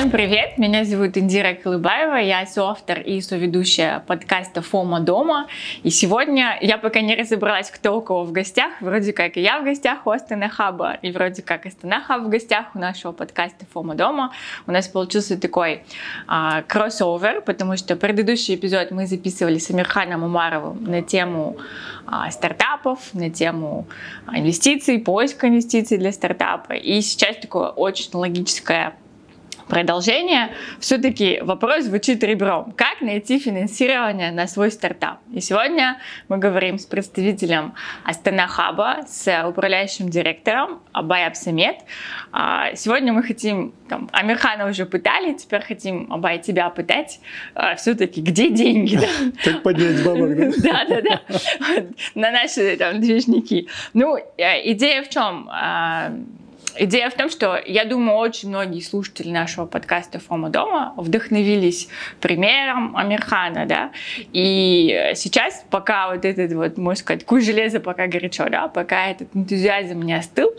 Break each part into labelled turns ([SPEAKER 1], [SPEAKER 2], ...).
[SPEAKER 1] Всем привет! Меня зовут Индира Колыбаева, я соавтор и соведущая подкаста «Фома дома». И сегодня я пока не разобралась, кто у кого в гостях. Вроде как и я в гостях у Астана Хаба, и вроде как Астана Хаб в гостях у нашего подкаста «Фома дома». У нас получился такой а, кроссовер, потому что предыдущий эпизод мы записывали с Амирханом Умаровым на тему а, стартапов, на тему инвестиций, поиска инвестиций для стартапа. И сейчас такое очень логическое продолжение, все-таки вопрос звучит ребром. Как найти финансирование на свой стартап? И сегодня мы говорим с представителем Астана Хаба, с управляющим директором Абай Абсамет. А, сегодня мы хотим, там, Амирхана уже пытали, теперь хотим, Абай, тебя пытать. А, все-таки где деньги?
[SPEAKER 2] Как поднять бабок, да?
[SPEAKER 1] Да, да, да. На наши там движники. Ну, э, идея в чем? Идея в том, что я думаю, очень многие слушатели нашего подкаста «Фома дома» вдохновились примером Амирхана, да, и сейчас, пока вот этот вот, можно сказать, куй железо пока горячо, да, пока этот энтузиазм не остыл,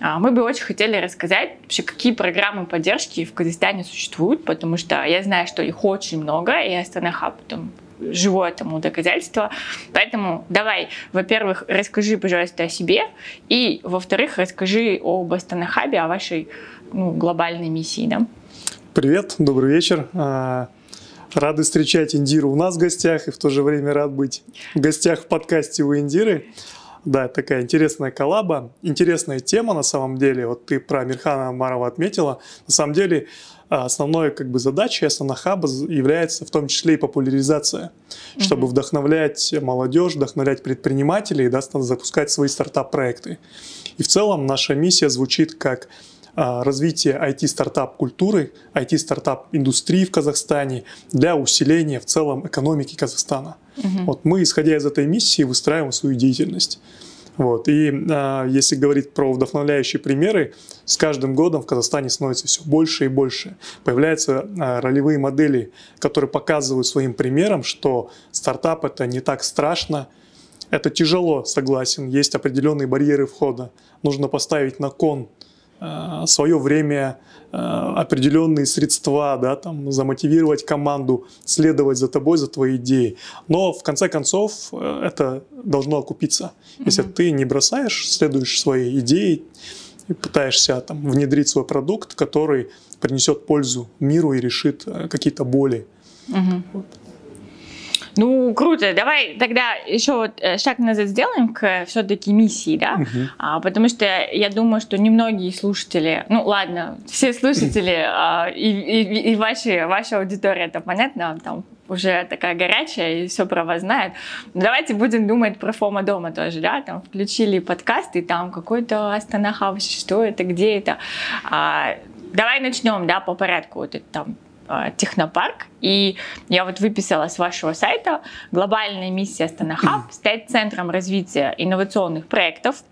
[SPEAKER 1] а, мы бы очень хотели рассказать вообще, какие программы поддержки в Казахстане существуют, потому что я знаю, что их очень много, и Астана Хаб там живое тому доказательство. Поэтому давай, во-первых, расскажи, пожалуйста, о себе, и, во-вторых, расскажи об Астанахабе, о вашей ну, глобальной миссии. Да?
[SPEAKER 2] Привет, добрый вечер. А, рады встречать Индиру у нас в гостях, и в то же время рад быть в гостях в подкасте у Индиры. Да, такая интересная коллаба, интересная тема на самом деле. Вот ты про Мирхана Марова отметила. На самом деле основной как бы задачей Асанахаба является в том числе и популяризация, mm-hmm. чтобы вдохновлять молодежь, вдохновлять предпринимателей, да, запускать свои стартап-проекты. И в целом наша миссия звучит как а, развитие IT-стартап культуры, IT-стартап индустрии в Казахстане для усиления в целом экономики Казахстана. Угу. Вот мы, исходя из этой миссии, выстраиваем свою деятельность. Вот. И а, если говорить про вдохновляющие примеры, с каждым годом в Казахстане становится все больше и больше. Появляются а, ролевые модели, которые показывают своим примером, что стартап это не так страшно, это тяжело, согласен, есть определенные барьеры входа. Нужно поставить на кон Э, свое время, э, определенные средства, да, там, замотивировать команду, следовать за тобой, за твоей идеей. Но в конце концов э, это должно окупиться. Если mm-hmm. ты не бросаешь, следуешь своей идее и пытаешься там, внедрить свой продукт, который принесет пользу миру и решит какие-то боли. Mm-hmm. Вот.
[SPEAKER 1] Ну, круто. Давай тогда еще вот э, шаг назад сделаем к все-таки миссии, да? Угу. А, потому что я думаю, что немногие слушатели, ну ладно, все слушатели а, и, и, и ваши, ваша аудитория, это понятно, там уже такая горячая и все про вас знает. давайте будем думать про Фома дома тоже, да, там включили подкаст, и там какой-то Астана что это, где это. А, давай начнем, да, по порядку. Вот это там Э, технопарк. И я вот выписала с вашего сайта глобальная миссия Астана стать центром развития инновационных проектов,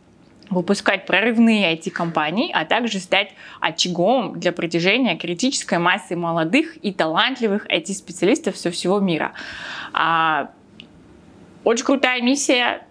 [SPEAKER 1] выпускать прорывные IT-компании, а также стать очагом для продвижения критической массы молодых и талантливых IT-специалистов со всего мира. А, очень крутая миссия.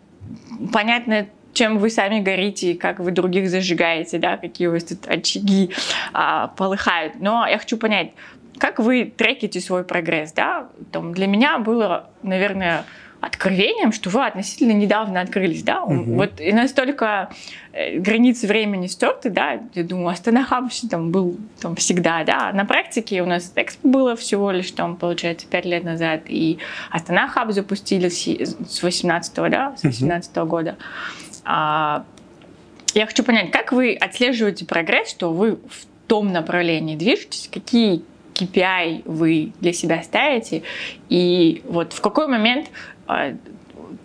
[SPEAKER 1] Понятно, чем вы сами горите, как вы других зажигаете, да, какие у вас тут очаги а, полыхают. Но я хочу понять, как вы треките свой прогресс, да? Там, для меня было, наверное, откровением, что вы относительно недавно открылись, да, угу. вот и настолько э, границы времени стерты, да, я думаю, Астана Хаб там был там всегда, да, на практике у нас Экспо было всего лишь там, получается, пять лет назад, и Астана Хаб запустили с 18 да, с 18 угу. года. А, я хочу понять, как вы отслеживаете прогресс, что вы в том направлении движетесь, какие KPI вы для себя ставите, и вот в какой момент а,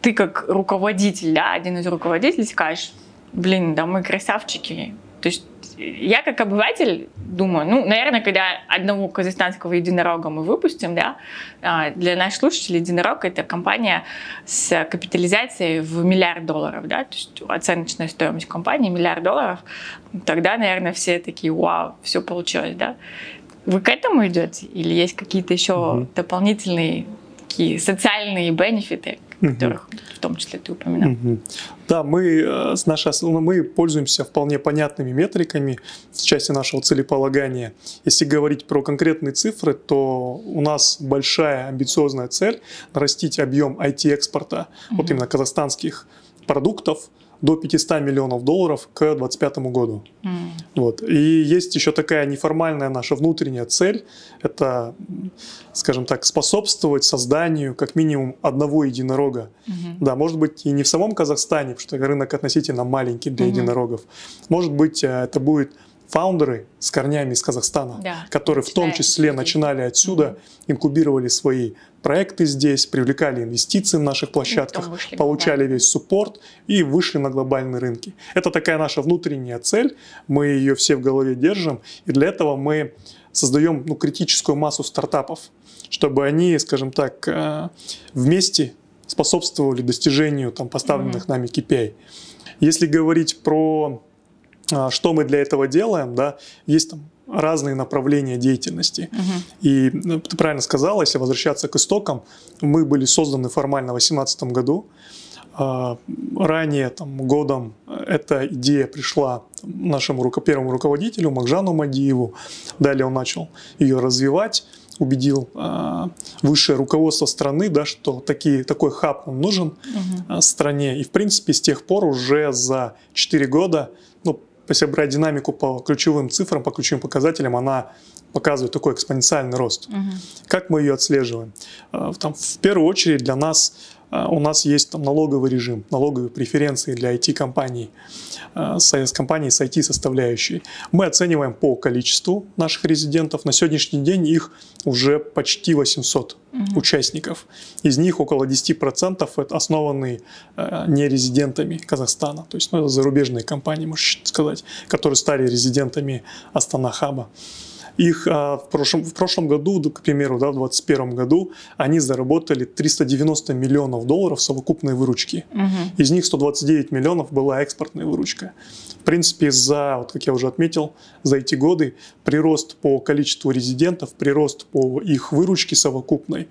[SPEAKER 1] ты как руководитель, да, один из руководителей скажешь, блин, да мы красавчики. То есть я как обыватель думаю, ну, наверное, когда одного казахстанского единорога мы выпустим, да, а, для наших слушателей единорог это компания с капитализацией в миллиард долларов, да, то есть оценочная стоимость компании миллиард долларов, тогда, наверное, все такие, вау, все получилось, да. Вы к этому идете? Или есть какие-то еще угу. дополнительные такие социальные бенефиты? угу. которых в том числе ты упоминал. Угу.
[SPEAKER 2] Да, мы, э, с нашей, мы пользуемся вполне понятными метриками в части нашего целеполагания. Если говорить про конкретные цифры, то у нас большая амбициозная цель нарастить объем IT-экспорта, угу. вот именно казахстанских продуктов, до 500 миллионов долларов к 2025 году. Mm. Вот. И есть еще такая неформальная наша внутренняя цель, это, скажем так, способствовать созданию как минимум одного единорога. Mm-hmm. Да, может быть и не в самом Казахстане, потому что рынок относительно маленький для mm-hmm. единорогов. Может быть э, это будет фаундеры с корнями из Казахстана, да, которые в том числе начинали отсюда, инкубировали свои проекты здесь, привлекали инвестиции в наших площадках, вышли, получали да. весь суппорт и вышли на глобальные рынки. Это такая наша внутренняя цель, мы ее все в голове держим, и для этого мы создаем ну, критическую массу стартапов, чтобы они, скажем так, э, вместе способствовали достижению там, поставленных mm-hmm. нами KPI. Если говорить про что мы для этого делаем, да, есть там разные направления деятельности. Uh-huh. И ну, ты правильно сказала, если возвращаться к истокам, мы были созданы формально в 2018 году. А, ранее, там, годом, эта идея пришла нашему руко- первому руководителю Макжану Мадиеву. Далее он начал ее развивать убедил э, высшее руководство страны, да, что такие, такой хаб он нужен uh-huh. стране. И, в принципе, с тех пор уже за 4 года если брать динамику по ключевым цифрам, по ключевым показателям, она показывает такой экспоненциальный рост. Угу. Как мы ее отслеживаем? Э, там, в первую очередь для нас у нас есть там, налоговый режим, налоговые преференции для IT-компаний, э, с компаний с IT-составляющей. Мы оцениваем по количеству наших резидентов. На сегодняшний день их уже почти 800 угу. участников. Из них около 10% это основанные не резидентами Казахстана. То есть ну, это зарубежные компании, можно сказать, которые стали резидентами Астана Хаба. Их а, в, прошлом, в прошлом году, к примеру, да, в 2021 году, они заработали 390 миллионов долларов совокупной выручки. Угу. Из них 129 миллионов была экспортная выручка. В принципе, за, вот как я уже отметил, за эти годы прирост по количеству резидентов, прирост по их выручке совокупной,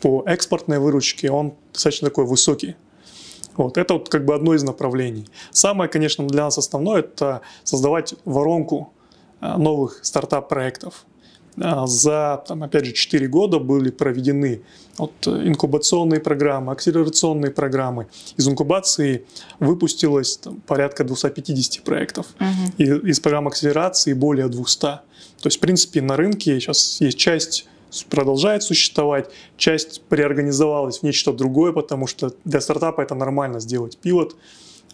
[SPEAKER 2] по экспортной выручке, он достаточно такой высокий. Вот, это вот как бы одно из направлений. Самое, конечно, для нас основное – это создавать воронку новых стартап-проектов. Э, за, там, опять же, 4 года были проведены вот, инкубационные программы, акселерационные программы. Из инкубации выпустилось там, порядка 250 проектов. Uh-huh. И из программ акселерации более 200. То есть, в принципе, на рынке сейчас есть часть продолжает существовать, часть преорганизовалась в нечто другое, потому что для стартапа это нормально сделать пилот,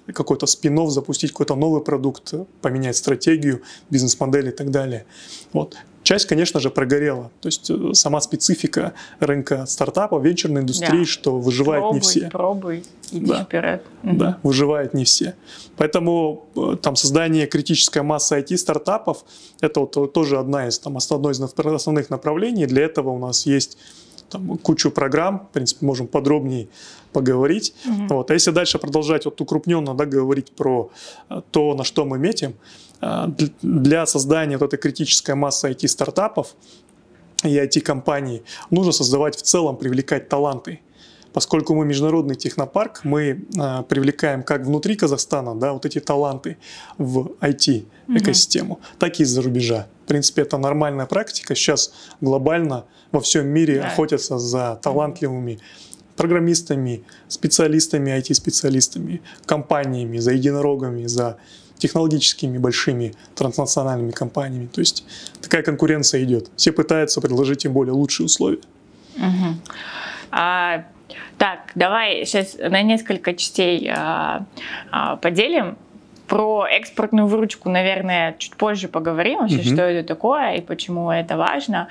[SPEAKER 2] какой-то спин запустить какой-то новый продукт, поменять стратегию, бизнес-модель и так далее. Вот. Часть, конечно же, прогорела. То есть э, сама специфика рынка стартапа, венчурной индустрии, да. что выживает
[SPEAKER 1] пробуй,
[SPEAKER 2] не все.
[SPEAKER 1] Пробуй, иди
[SPEAKER 2] да.
[SPEAKER 1] вперед.
[SPEAKER 2] Да, угу. выживает не все. Поэтому э, там создание критической массы IT-стартапов – это вот тоже одна из, там, одно из основных направлений. Для этого у нас есть там, кучу программ, в принципе, можем подробнее поговорить. Угу. Вот. А если дальше продолжать вот укрупненно да, говорить про э, то, на что мы метим, э, для создания вот этой критической массы IT-стартапов и IT-компаний нужно создавать в целом, привлекать таланты. Поскольку мы международный технопарк, мы э, привлекаем как внутри Казахстана да, вот эти таланты в IT-экосистему, угу. так и из-за рубежа. В принципе, это нормальная практика. Сейчас глобально во всем мире да. охотятся за талантливыми программистами, специалистами, IT-специалистами, компаниями, за единорогами, за технологическими большими транснациональными компаниями. То есть такая конкуренция идет. Все пытаются предложить им более лучшие условия.
[SPEAKER 1] Угу. А, так, давай сейчас на несколько частей а, а, поделим. Про экспортную выручку, наверное, чуть позже поговорим вообще, угу. что это такое и почему это важно.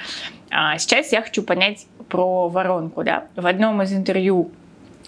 [SPEAKER 1] А сейчас я хочу понять про воронку. Да? В одном из интервью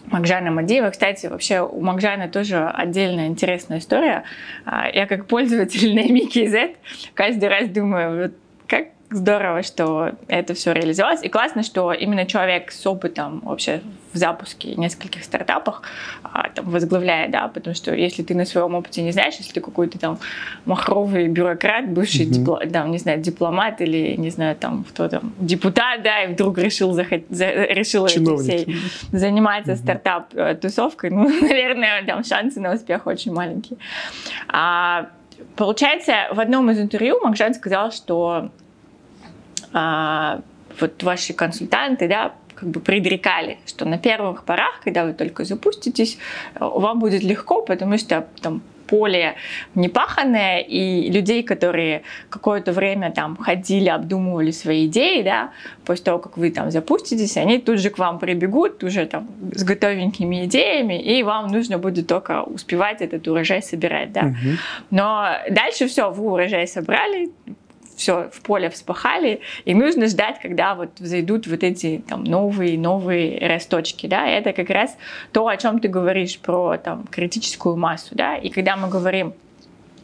[SPEAKER 1] Макжана Мадиева. Кстати, вообще у Макжана тоже отдельная интересная история. А, я как пользователь на Мики Z каждый раз думаю, вот как здорово, что это все реализовалось. И классно, что именно человек с опытом вообще в запуске нескольких стартапах а, там, возглавляет, да, потому что если ты на своем опыте не знаешь, если ты какой-то там махровый бюрократ, бывший, mm-hmm. дипло, там, не знаю, дипломат или, не знаю, там, кто там, депутат, да, и вдруг решил, захот... за... решил всей заниматься mm-hmm. стартап-тусовкой, ну, наверное, там шансы на успех очень маленькие. А, получается, в одном из интервью Макжан сказал, что а, вот ваши консультанты, да, как бы предрекали, что на первых порах, когда вы только запуститесь, вам будет легко, потому что там поле непаханное, и людей, которые какое-то время там ходили, обдумывали свои идеи, да, после того, как вы там запуститесь, они тут же к вам прибегут уже там с готовенькими идеями, и вам нужно будет только успевать этот урожай собирать, да. Угу. Но дальше все, вы урожай собрали, все в поле вспахали, и нужно ждать, когда вот взойдут вот эти там новые, новые росточки, да, и это как раз то, о чем ты говоришь про там критическую массу, да, и когда мы говорим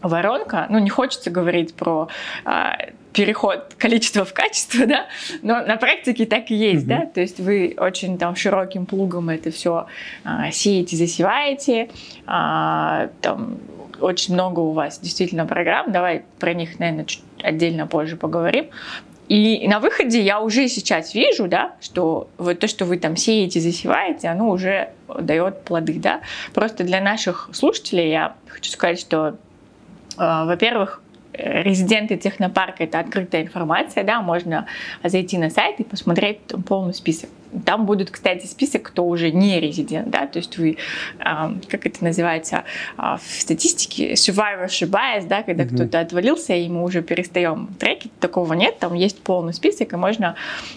[SPEAKER 1] воронка, ну не хочется говорить про э, переход количества в качество, да, но на практике так и есть, mm-hmm. да, то есть вы очень там широким плугом это все э, а, сеете, засеваете, э, там очень много у вас действительно программ, давай про них, наверное, чуть отдельно позже поговорим. И на выходе я уже сейчас вижу, да, что вот то, что вы там сеете, засеваете, оно уже дает плоды, да. Просто для наших слушателей я хочу сказать, что, э, во-первых, резиденты технопарка это открытая информация, да, можно зайти на сайт и посмотреть полный список. Там будет, кстати, список, кто уже не резидент, да, то есть вы, как это называется а, в статистике, survivorship bias, да, когда mm-hmm. кто-то отвалился, и мы уже перестаем трекить, такого нет, там есть полный список, и можно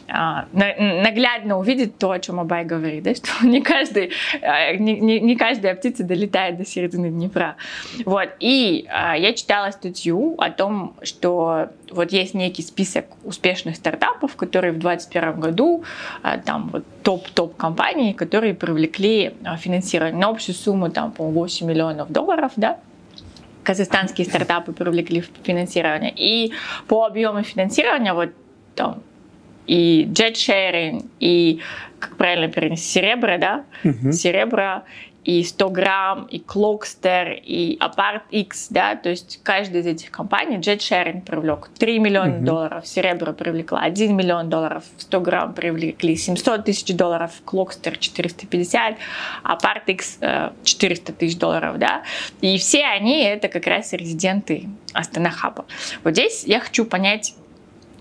[SPEAKER 1] а, наглядно увидеть то, о чем Абай говорит, да, что не каждый, а, не, не, не каждая птица долетает до середины Днепра. Вот, и я читала статью о том, что вот есть некий список успешных стартапов, которые в 2021 году там вот топ-топ компаний, которые привлекли финансирование на общую сумму там, по 8 миллионов долларов, да, казахстанские стартапы привлекли финансирование. И по объему финансирования вот там и jet sharing, и, как правильно перенести, серебро, да, uh-huh. серебро, и 100 грамм, и Clockster, и Apart X, да, то есть каждая из этих компаний, Jet Sharing привлек 3 миллиона mm-hmm. долларов, Серебро привлекла 1 миллион долларов, 100 грамм привлекли 700 тысяч долларов, Clockster 450, Apart X 400 тысяч долларов, да, и все они это как раз резиденты Астана Хаба. Вот здесь я хочу понять,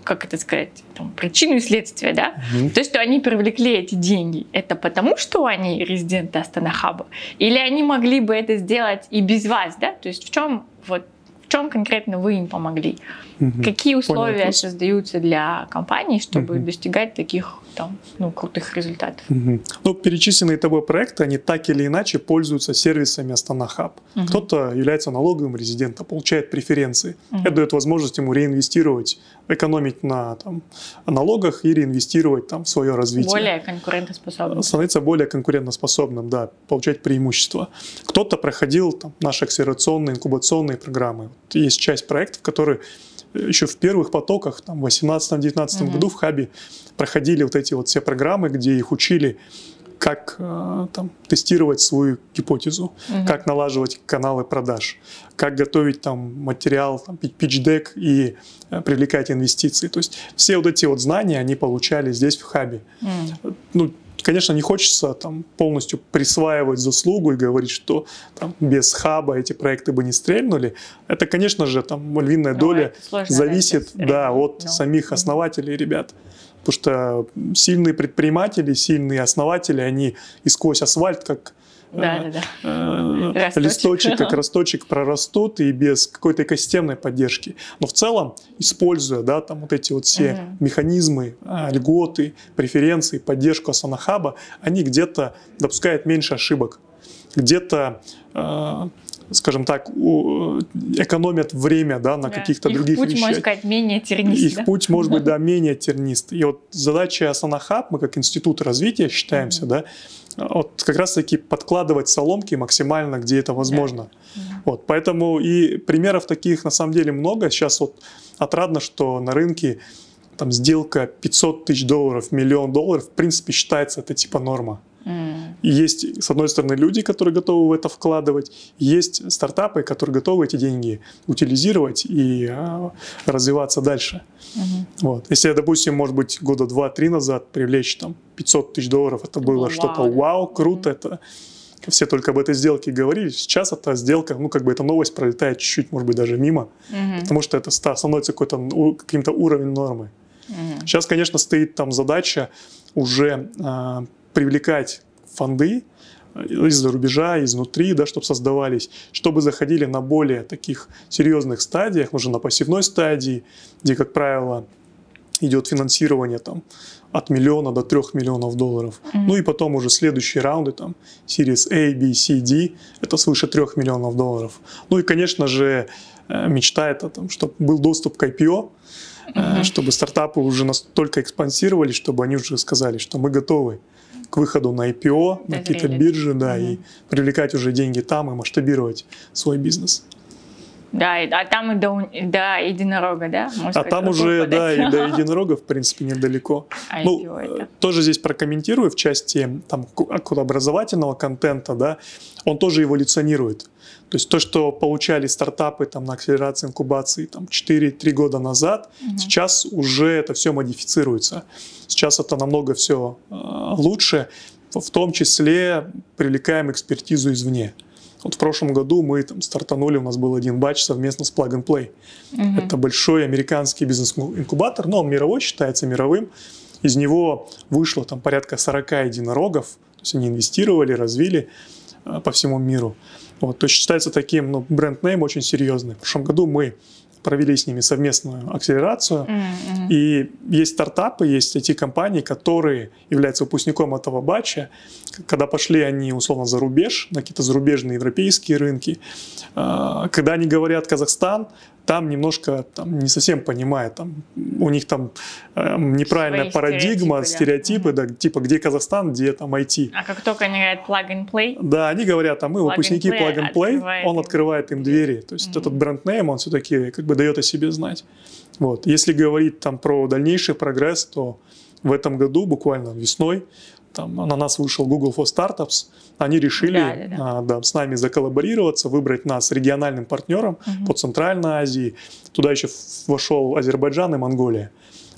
[SPEAKER 1] как это сказать, там, причину и следствие, да? Угу. То, что они привлекли эти деньги, это потому, что они резиденты Астанахаба? Или они могли бы это сделать и без вас, да? То есть в чем вот в чем конкретно вы им помогли? Угу. Какие условия Понял, создаются для компаний, чтобы угу. достигать таких там, ну, крутых результатов.
[SPEAKER 2] Угу. Ну, перечисленные тобой проекты, они так или иначе пользуются сервисами Астана Хаб. Угу. Кто-то является налоговым резидентом, получает преференции. Угу. Это дает возможность ему реинвестировать, экономить на там, налогах и реинвестировать там, в свое развитие.
[SPEAKER 1] Более конкурентоспособным.
[SPEAKER 2] Становиться более конкурентоспособным, да, получать преимущества. Кто-то проходил там, наши акселерационные, инкубационные программы. Есть часть проектов, которые еще в первых потоках, там, в 2018-2019 угу. году в Хабе проходили вот эти вот все программы, где их учили, как э, там, тестировать свою гипотезу, угу. как налаживать каналы продаж, как готовить там материал, там, pitch и э, привлекать инвестиции. То есть все вот эти вот знания они получали здесь в хабе. Mm. Ну, Конечно, не хочется там полностью присваивать заслугу и говорить, что там, без хаба эти проекты бы не стрельнули. Это, конечно же, там львиная ну, доля зависит да, от Но. самих основателей ребят. Потому что сильные предприниматели, сильные основатели, они и сквозь асфальт, как да, да, да. Э, листочек, как росточек прорастут и без какой-то экосистемной поддержки. Но в целом, используя да, там вот эти вот все угу. механизмы, а, льготы, преференции, поддержку Асанахаба, они где-то допускают меньше ошибок. Где-то э, скажем так, экономят время да, на да. каких-то
[SPEAKER 1] Их
[SPEAKER 2] других
[SPEAKER 1] путь,
[SPEAKER 2] вещах.
[SPEAKER 1] можно сказать, менее тернист.
[SPEAKER 2] Их да? путь может быть, да, менее тернист. И вот задача Асанахаб, мы как институт развития считаемся, да, вот как раз-таки подкладывать соломки максимально, где это возможно. Да. Вот, поэтому и примеров таких на самом деле много. Сейчас вот отрадно, что на рынке там сделка 500 тысяч долларов, миллион долларов, в принципе, считается это типа норма. И есть, с одной стороны, люди, которые готовы в это вкладывать, есть стартапы, которые готовы эти деньги утилизировать и а, развиваться дальше. Mm-hmm. Вот. Если, допустим, может быть, года два-три назад привлечь там 500 тысяч долларов, это было wow. что-то вау, круто, mm-hmm. это все только об этой сделке говорили. Сейчас эта сделка, ну, как бы эта новость пролетает чуть-чуть, может быть, даже мимо, mm-hmm. потому что это становится какой-то, каким-то уровень нормы. Mm-hmm. Сейчас, конечно, стоит там задача уже э, привлекать фонды э, из-за рубежа, изнутри, да, чтобы создавались, чтобы заходили на более таких серьезных стадиях, уже на пассивной стадии, где, как правило, идет финансирование там от миллиона до трех миллионов долларов. Mm-hmm. Ну и потом уже следующие раунды, там, Series A, B, C, D, это свыше трех миллионов долларов. Ну и, конечно же, э, мечта это, там, чтобы был доступ к IPO, mm-hmm. чтобы стартапы уже настолько экспансировали, чтобы они уже сказали, что мы готовы к выходу на IPO, на какие-то биржи, да, угу. и привлекать уже деньги там и масштабировать свой бизнес.
[SPEAKER 1] Да, а там и до, до единорога, да?
[SPEAKER 2] Можно а сказать, там уже, да, и до единорога, в принципе, недалеко. IPO ну, это. тоже здесь прокомментирую в части там, образовательного контента, да, он тоже эволюционирует. То есть то, что получали стартапы там, на акселерации, инкубации там, 4-3 года назад, угу. сейчас уже это все модифицируется. Сейчас это намного все э, лучше, в том числе привлекаем экспертизу извне. Вот в прошлом году мы там стартанули, у нас был один батч совместно с Plug and Play. Угу. Это большой американский бизнес-инкубатор, но он мировой, считается мировым. Из него вышло там порядка 40 единорогов, то есть они инвестировали, развили по всему миру. Вот, то есть считается таким ну, бренд-нейм очень серьезный. В прошлом году мы провели с ними совместную акселерацию. Mm-hmm. И есть стартапы, есть эти компании, которые являются выпускником этого батча. Когда пошли они условно за рубеж, на какие-то зарубежные европейские рынки, а, когда они говорят Казахстан, там немножко там, не совсем понимает, там, у них там э, неправильная Свои парадигма, стереотипы, стереотипы да. да, типа где Казахстан, где там IT.
[SPEAKER 1] А как только они говорят plug and play?
[SPEAKER 2] Да, они говорят, а мы plug выпускники and plug and play, открывает он открывает им двери. То есть mm-hmm. этот бренд-нейм, он все-таки как бы дает о себе знать. Вот. Если говорить там про дальнейший прогресс, то в этом году, буквально весной, там, на нас вышел Google for Startups, они решили да, да, да. А, да, с нами заколлаборироваться, выбрать нас региональным партнером угу. по Центральной Азии. Туда еще вошел Азербайджан и Монголия.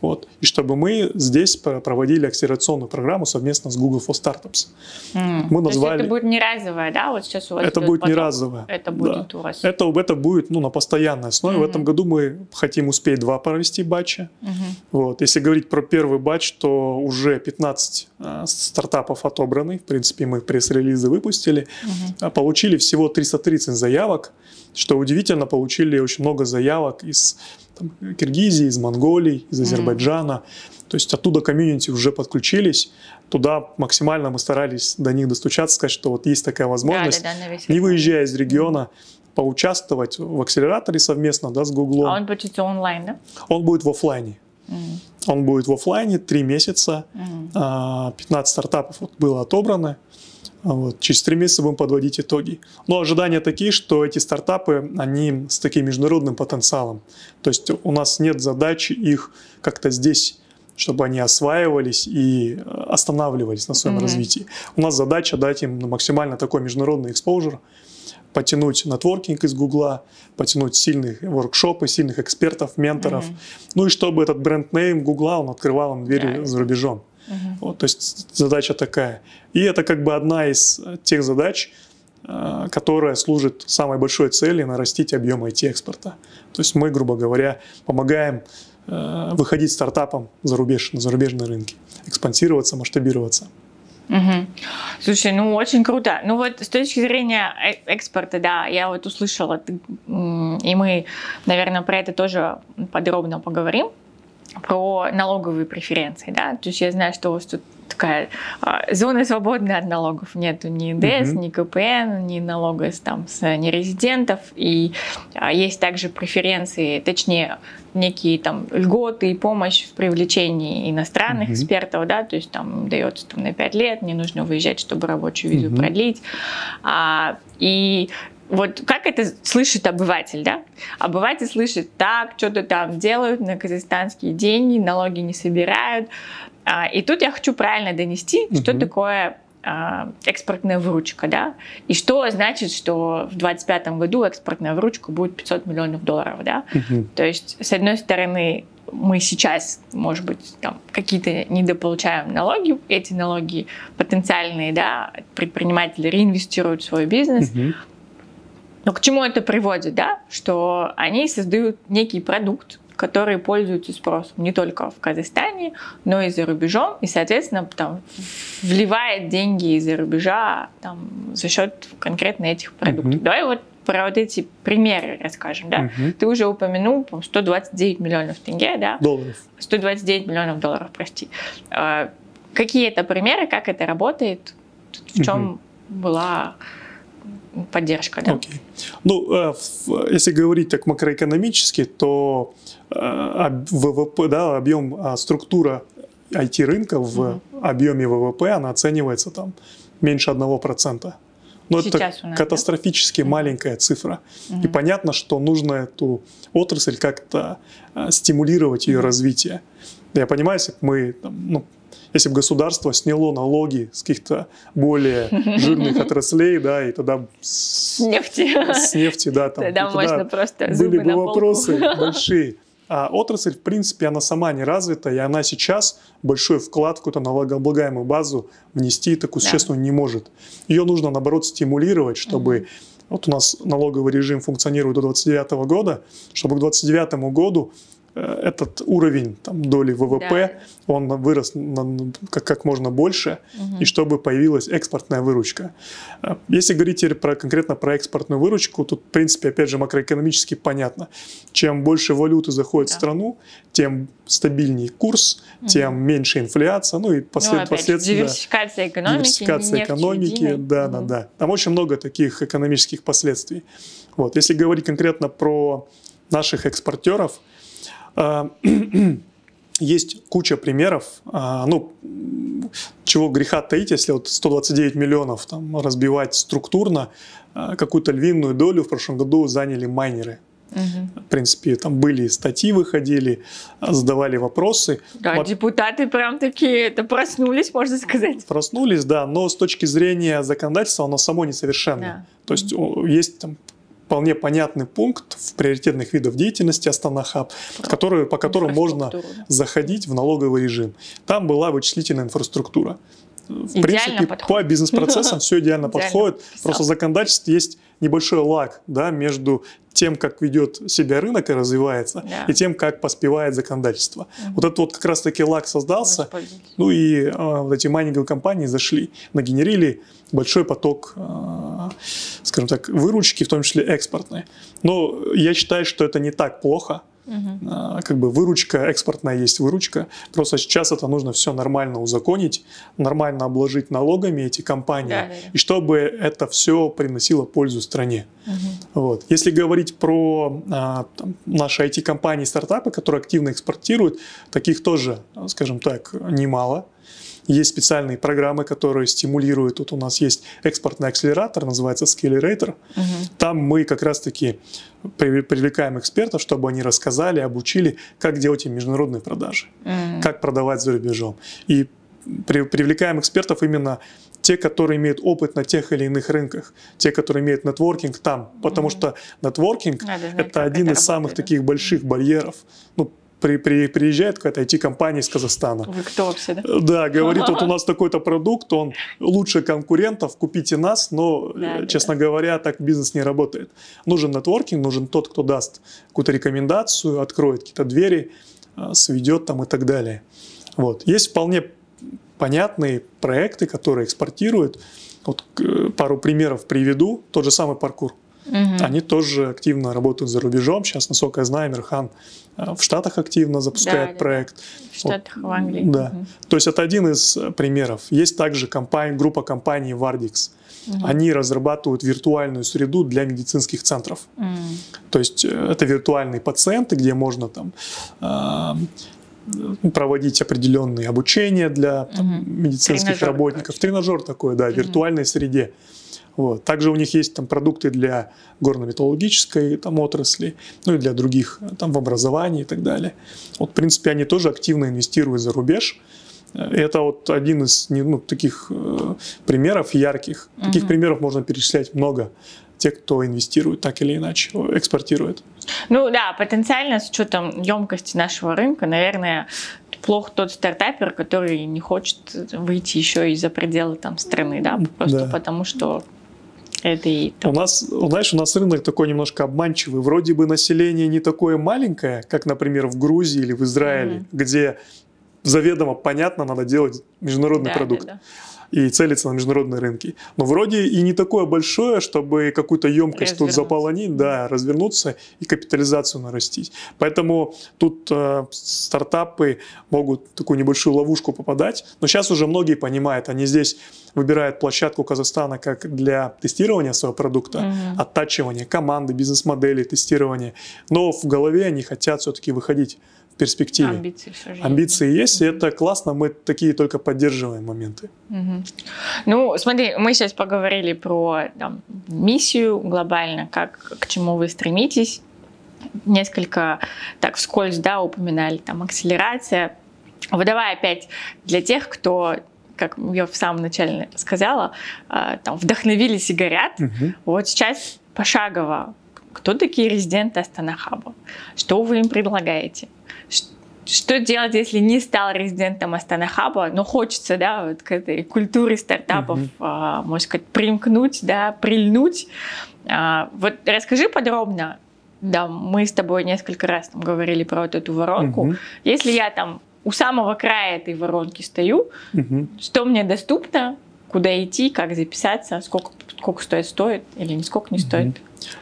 [SPEAKER 2] Вот. И чтобы мы здесь проводили акселерационную программу совместно с Google for Startups.
[SPEAKER 1] Mm. Мы назвали... это будет не разовое, да? Вот сейчас у вас
[SPEAKER 2] это будет поток. не разовое.
[SPEAKER 1] Это будет да. у вас.
[SPEAKER 2] Это, это будет ну, на постоянной основе. Mm-hmm. В этом году мы хотим успеть два провести батча. Mm-hmm. Вот. Если говорить про первый батч, то уже 15 э, стартапов отобраны. В принципе, мы пресс-релизы выпустили. Mm-hmm. Получили всего 330 заявок. Что удивительно, получили очень много заявок из там, Киргизии, из Монголии, из Азербайджана. Mm-hmm. То есть оттуда комьюнити уже подключились. Туда максимально мы старались до них достучаться, сказать, что вот есть такая возможность, да, да, да, не выезжая из региона, поучаствовать в акселераторе совместно да, с Гуглом.
[SPEAKER 1] А он будет онлайн, да?
[SPEAKER 2] Он будет в офлайне. Mm-hmm. Он будет в офлайне три месяца. Mm-hmm. 15 стартапов вот было отобрано. Вот. Через три месяца будем подводить итоги. Но ожидания такие, что эти стартапы, они с таким международным потенциалом. То есть у нас нет задачи их как-то здесь чтобы они осваивались и останавливались на своем mm-hmm. развитии. У нас задача дать им максимально такой международный экспозор, потянуть нетворкинг из Гугла, потянуть сильных воркшопы, сильных экспертов, менторов. Mm-hmm. Ну и чтобы этот бренд-нейм Гугла, он открывал им двери yeah. за рубежом. Угу. Вот, то есть задача такая. И это как бы одна из тех задач, э, которая служит самой большой цели нарастить объем IT-экспорта. То есть мы, грубо говоря, помогаем э, выходить стартапам за рубеж, на зарубежные рынки, экспансироваться, масштабироваться.
[SPEAKER 1] Угу. Слушай, ну очень круто. Ну вот с точки зрения э, экспорта, да, я вот услышала, и мы, наверное, про это тоже подробно поговорим про налоговые преференции, да, то есть я знаю, что у вас тут такая а, зона свободная от налогов, нету ни НДС, mm-hmm. ни КПН, ни налога там с нерезидентов, и а, есть также преференции, точнее некие там льготы и помощь в привлечении иностранных mm-hmm. экспертов, да, то есть там дается там на 5 лет, не нужно выезжать, чтобы рабочую визу mm-hmm. продлить, а, и вот как это слышит обыватель, да? Обыватель слышит, так, что-то там делают на казахстанские деньги, налоги не собирают. А, и тут я хочу правильно донести, угу. что такое а, экспортная выручка, да, и что значит, что в 2025 году экспортная выручка будет 500 миллионов долларов, да. Угу. То есть, с одной стороны, мы сейчас, может быть, там, какие-то недополучаем налоги, эти налоги потенциальные, да, предприниматели реинвестируют в свой бизнес, угу. Но к чему это приводит, да? Что они создают некий продукт, который пользуется спросом не только в Казахстане, но и за рубежом, и, соответственно, там, вливает деньги из-за рубежа там, за счет конкретно этих продуктов. Mm-hmm. Давай вот про вот эти примеры расскажем, да? Угу. Ты уже упомянул 129 миллионов тенге, да?
[SPEAKER 2] Долларов.
[SPEAKER 1] 129 миллионов долларов, прости. А, какие это примеры, как это работает, в чем угу. была поддержка. Да?
[SPEAKER 2] Okay. Ну, э, если говорить так макроэкономически, то э, ВВП, да, объем, а, структура IT-рынка в угу. объеме ВВП, она оценивается там меньше 1%. Но Сейчас это нас, катастрофически да? маленькая цифра. Угу. И понятно, что нужно эту отрасль как-то э, стимулировать ее развитие. Я понимаю, если бы мы там, ну, если бы государство сняло налоги с каких-то более жирных отраслей, да, и тогда
[SPEAKER 1] с нефти,
[SPEAKER 2] с нефти, да, там,
[SPEAKER 1] тогда можно просто
[SPEAKER 2] были бы вопросы большие. А отрасль, в принципе, она сама не развита, и она сейчас большой вклад в какую-то налогооблагаемую базу внести такую да. существенную не может. Ее нужно, наоборот, стимулировать, чтобы угу. вот у нас налоговый режим функционирует до 29 года, чтобы к 29 году этот уровень там, доли ВВП, да. он вырос на, как, как можно больше, угу. и чтобы появилась экспортная выручка. Э, если говорить теперь про, конкретно про экспортную выручку, тут, в принципе, опять же, макроэкономически понятно. Чем больше валюты заходит да. в страну, тем стабильнее курс, угу. тем меньше инфляция, ну и послед, ну,
[SPEAKER 1] последствия. Диверсификация экономики.
[SPEAKER 2] Диверсификация экономики, да, угу. да, да. Там очень много таких экономических последствий. Вот. Если говорить конкретно про наших экспортеров, есть куча примеров, а, ну, чего греха таить, если вот 129 миллионов там, разбивать структурно, а, какую-то львиную долю в прошлом году заняли майнеры. Угу. В принципе, там были статьи, выходили, задавали вопросы.
[SPEAKER 1] Да, вот. депутаты прям такие это проснулись, можно сказать.
[SPEAKER 2] Проснулись, да, но с точки зрения законодательства оно само несовершенно. Да. То есть угу. есть там вполне понятный пункт в приоритетных видах деятельности Астана Хаб, который, по которому можно заходить в налоговый режим. Там была вычислительная инфраструктура. В идеально принципе, подходит. по бизнес-процессам все идеально подходит. Просто законодательство есть небольшой лаг да, между тем, как ведет себя рынок и развивается, да. и тем, как поспевает законодательство. Угу. Вот этот вот как раз-таки лаг создался, ну и э, вот эти майнинговые компании зашли, нагенерили большой поток, э, скажем так, выручки, в том числе экспортной. Но я считаю, что это не так плохо, Угу. Как бы выручка, экспортная есть выручка. Просто сейчас это нужно все нормально узаконить, нормально обложить налогами эти компании, да, да, да. и чтобы это все приносило пользу стране. Угу. Вот. Если говорить про а, там, наши IT-компании, стартапы, которые активно экспортируют, таких тоже, скажем так, немало. Есть специальные программы, которые стимулируют. Тут у нас есть экспортный акселератор, называется Scalerator. Угу. Там мы как раз-таки привлекаем экспертов, чтобы они рассказали, обучили, как делать им международные продажи, угу. как продавать за рубежом. И при, привлекаем экспертов именно те, которые имеют опыт на тех или иных рынках, те, которые имеют нетворкинг там, потому mm что нетворкинг – это один из самых да? таких больших барьеров. Ну, при, при, приезжает какая-то IT-компания из Казахстана.
[SPEAKER 1] Вы кто вообще, да?
[SPEAKER 2] Да, говорит, вот у нас такой-то продукт, он лучше конкурентов, купите нас, но, да, честно да. говоря, так бизнес не работает. Нужен нетворкинг, нужен тот, кто даст какую-то рекомендацию, откроет какие-то двери, а, сведет там и так далее. Вот. Есть вполне понятные проекты, которые экспортируют. Вот пару примеров приведу. Тот же самый паркур. Угу. Они тоже активно работают за рубежом. Сейчас, насколько я знаю, Мирхан э, в Штатах активно запускает да, проект.
[SPEAKER 1] Да. В Штатах, вот, в Англии.
[SPEAKER 2] Да. Угу. То есть это один из э, примеров. Есть также компания, группа компаний Vardix. Угу. Они разрабатывают виртуальную среду для медицинских центров. Угу. То есть э, это виртуальные пациенты, где можно там проводить определенные обучения для там, угу. медицинских Тренажер, работников. Короче. Тренажер такой, да, в виртуальной среде. Вот. Также у них есть там продукты для горно-металлургической там, отрасли, ну и для других, там, в образовании и так далее. Вот, в принципе, они тоже активно инвестируют за рубеж. Это вот один из ну, таких э, примеров ярких. Таких угу. примеров можно перечислять много те, кто инвестирует так или иначе, экспортирует.
[SPEAKER 1] Ну да, потенциально с учетом емкости нашего рынка, наверное, плох тот стартапер, который не хочет выйти еще из-за пределы там страны, да, просто да. потому что это и
[SPEAKER 2] там. У нас, знаешь, у нас рынок такой немножко обманчивый. Вроде бы население не такое маленькое, как, например, в Грузии или в Израиле, mm-hmm. где заведомо понятно, надо делать международный да, продукт. Да, да и целиться на международные рынки. Но вроде и не такое большое, чтобы какую-то емкость тут заполонить, да, развернуться и капитализацию нарастить. Поэтому тут э, стартапы могут такую небольшую ловушку попадать. Но сейчас уже многие понимают, они здесь выбирают площадку Казахстана как для тестирования своего продукта, угу. оттачивания команды, бизнес-модели, тестирования. Но в голове они хотят все-таки выходить перспективе. Амбиции, Амбиции есть, и это классно, мы такие только поддерживаем моменты.
[SPEAKER 1] Угу. Ну, смотри, мы сейчас поговорили про там, миссию глобально, как, к чему вы стремитесь. Несколько так вскользь, да, упоминали, там, акселерация. Вот давай опять для тех, кто как я в самом начале сказала, а, там, вдохновились и горят. Угу. Вот сейчас пошагово кто такие резиденты Астана Хаба? Что вы им предлагаете? Что делать, если не стал резидентом Астана Хаба, но хочется, да, вот к этой культуре стартапов, mm-hmm. а, можно сказать, примкнуть, да, прильнуть. А, вот расскажи подробно, да, мы с тобой несколько раз там говорили про вот эту воронку. Mm-hmm. Если я там у самого края этой воронки стою, mm-hmm. что мне доступно, куда идти, как записаться, сколько, сколько стоит, стоит или не mm-hmm. стоит.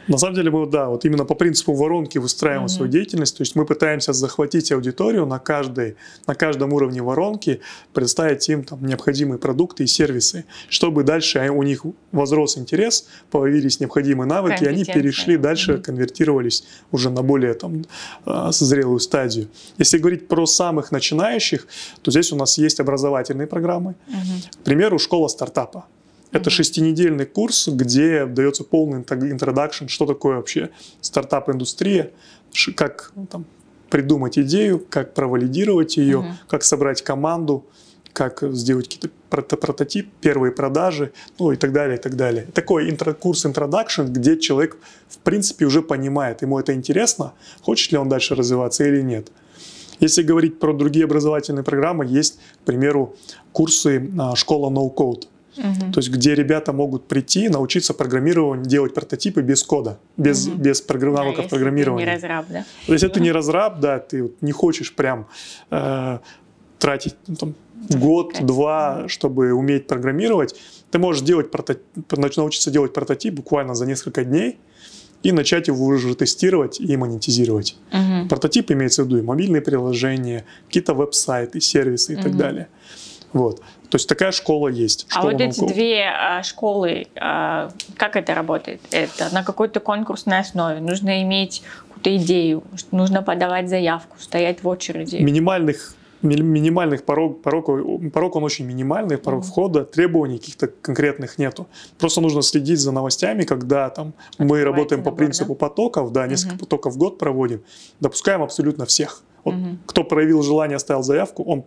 [SPEAKER 2] На самом деле мы, да, вот именно по принципу воронки выстраиваем mm-hmm. свою деятельность, то есть мы пытаемся захватить аудиторию на, каждой, на каждом уровне воронки, предоставить им там необходимые продукты и сервисы, чтобы дальше у них возрос интерес, появились необходимые навыки, и они перешли дальше, mm-hmm. конвертировались уже на более там а, зрелую стадию. Если говорить про самых начинающих, то здесь у нас есть образовательные программы. Mm-hmm. К примеру, школа стартапа. Это шестинедельный курс, где дается полный интродакшн, что такое вообще стартап-индустрия, как ну, там, придумать идею, как провалидировать ее, угу. как собрать команду, как сделать какие-то прото прототип, первые продажи, ну и так далее, и так далее. Такой интро курс introduction, где человек в принципе уже понимает, ему это интересно, хочет ли он дальше развиваться или нет. Если говорить про другие образовательные программы, есть, к примеру, курсы а, школа No Code. Угу. То есть, где ребята могут прийти, научиться программированию, делать прототипы без кода, без, угу. без программ, навыков да, программирования.
[SPEAKER 1] Это не разраб, да?
[SPEAKER 2] То есть, это не разраб, да, ты вот не хочешь прям э, тратить ну, там, год-два, чтобы уметь программировать. Ты можешь делать прототип, научиться делать прототип буквально за несколько дней и начать его уже тестировать и монетизировать. Угу. Прототип имеется в виду и мобильные приложения, какие-то веб-сайты, сервисы и угу. так далее. Вот. То есть такая школа есть.
[SPEAKER 1] Школа а вот эти две а, школы, а, как это работает? Это на какой-то конкурсной основе? Нужно иметь какую-то идею, нужно подавать заявку, стоять в очереди?
[SPEAKER 2] Минимальных минимальных порог, порог, порог он очень минимальный, порог mm-hmm. входа, требований каких-то конкретных нету. Просто нужно следить за новостями, когда там мы работаем по принципу да? потоков, да, несколько mm-hmm. потоков в год проводим, допускаем абсолютно всех. Вот mm-hmm. кто проявил желание, оставил заявку, он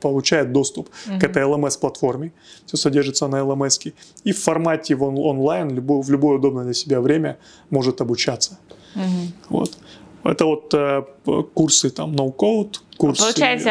[SPEAKER 2] получает доступ угу. к этой LMS-платформе. Все содержится на LMS. И в формате в он, онлайн, в любое удобное для себя время может обучаться. Угу. Вот. Это вот э, курсы там no-code, курсы...
[SPEAKER 1] Получается,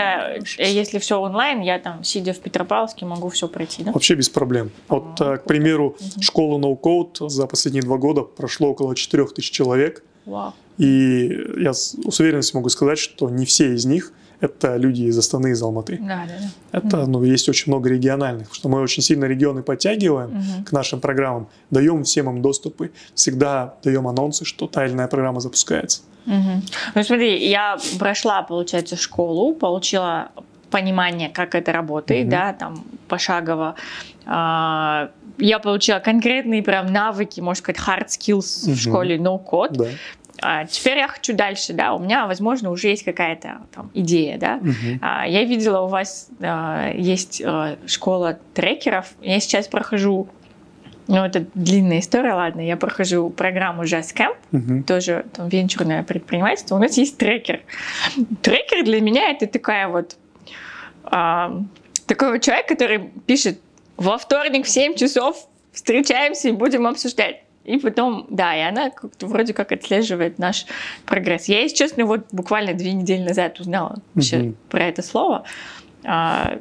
[SPEAKER 1] э, если все онлайн, я там, сидя в Петропавловске, могу все пройти, да?
[SPEAKER 2] Вообще без проблем. Вот, а, к примеру, угу. школу no-code за последние два года прошло около 4000 человек. Вау. И я с уверенностью могу сказать, что не все из них это люди из Астаны, из Алматы. Да, да, да. Это, ну, есть очень много региональных, что мы очень сильно регионы подтягиваем угу. к нашим программам, даем всем им доступы, всегда даем анонсы, что та или иная программа запускается.
[SPEAKER 1] Угу. Ну смотри, я прошла, получается, школу, получила понимание, как это работает, угу. да, там пошагово. А, я получила конкретные прям навыки, можно сказать, hard skills угу. в школе no code. Да. А теперь я хочу дальше, да, у меня, возможно, уже есть какая-то там идея, да. Uh-huh. А, я видела, у вас а, есть а, школа трекеров, я сейчас прохожу Ну, это длинная история, ладно. Я прохожу программу JazzCamp, угу. тоже там венчурное предпринимательство. У нас есть трекер. Трекер для меня это такая вот а, такой вот человек, который пишет во вторник в 7 часов встречаемся и будем обсуждать. И потом, да, и она как-то вроде как отслеживает наш прогресс. Я, если честно, вот буквально две недели назад узнала вообще про это слово. А,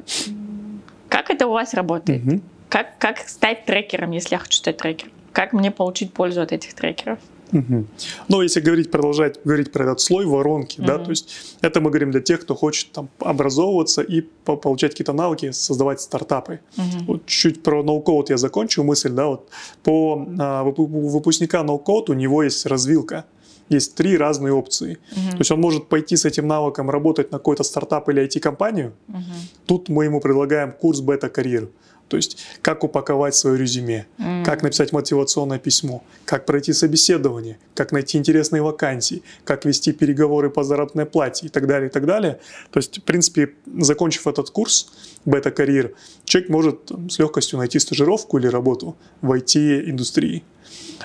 [SPEAKER 1] как это у вас работает? Mm-hmm. Как, как стать трекером, если я хочу стать трекером? Как мне получить пользу от этих трекеров?
[SPEAKER 2] Угу. Но если говорить, продолжать говорить про этот слой воронки, угу. да, то есть это мы говорим для тех, кто хочет там образовываться и получать какие-то навыки, создавать стартапы. Угу. Вот чуть про ноу-код я закончу мысль, да, вот по а, выпускника ноу-код у него есть развилка есть три разные опции. Uh-huh. То есть он может пойти с этим навыком работать на какой-то стартап или IT-компанию. Uh-huh. Тут мы ему предлагаем курс бета-карьер. То есть, как упаковать свое резюме, mm. как написать мотивационное письмо, как пройти собеседование, как найти интересные вакансии, как вести переговоры по заработной плате и так далее, и так далее. То есть, в принципе, закончив этот курс бета-карьер, человек может с легкостью найти стажировку или работу в IT-индустрии.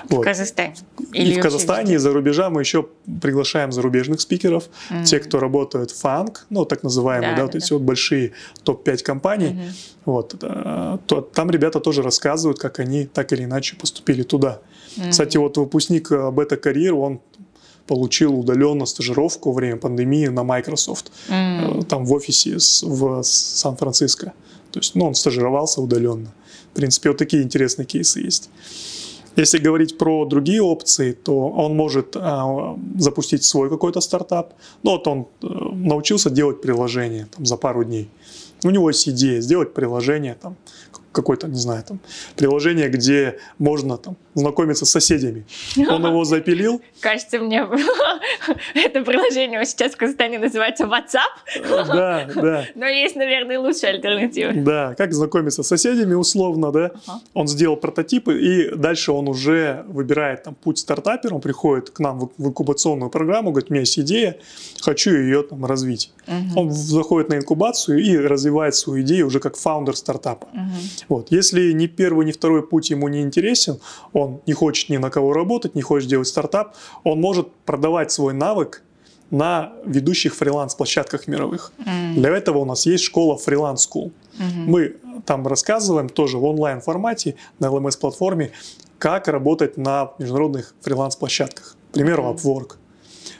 [SPEAKER 1] В вот. Казахстане.
[SPEAKER 2] Или и в Казахстане, и за рубежа мы еще приглашаем зарубежных спикеров, mm. те, кто работают в фанк, ну, так называемые, да, да, да, вот да. эти вот большие топ-5 компаний, mm-hmm. вот, то там ребята тоже рассказывают, как они так или иначе поступили туда. Mm-hmm. Кстати, вот выпускник э, бета-карьер, он получил удаленно стажировку во время пандемии на Microsoft, mm. там в офисе в Сан-Франциско. То есть, ну, он стажировался удаленно. В принципе, вот такие интересные кейсы есть. Если говорить про другие опции, то он может а, запустить свой какой-то стартап. Ну вот он а, научился делать приложение там, за пару дней. У него есть идея сделать приложение там, какое-то, не знаю, там, приложение, где можно там знакомиться с соседями. Он его запилил.
[SPEAKER 1] Кажется, мне это приложение сейчас в Казахстане называется WhatsApp.
[SPEAKER 2] Да, да.
[SPEAKER 1] Но есть, наверное, лучшая альтернатива.
[SPEAKER 2] Да, как знакомиться с соседями условно, да. Ага. Он сделал прототипы, и дальше он уже выбирает там путь стартапера, он приходит к нам в инкубационную программу, говорит, у меня есть идея, хочу ее там развить. Угу. Он заходит на инкубацию и развивает свою идею уже как фаундер стартапа. Угу. Вот. Если ни первый, ни второй путь ему не интересен, он не хочет ни на кого работать, не хочет делать стартап, он может продавать свой навык на ведущих фриланс-площадках мировых. Mm. Для этого у нас есть школа Freelance School. Mm-hmm. Мы там рассказываем тоже в онлайн-формате на LMS-платформе, как работать на международных фриланс-площадках. К примеру, Upwork.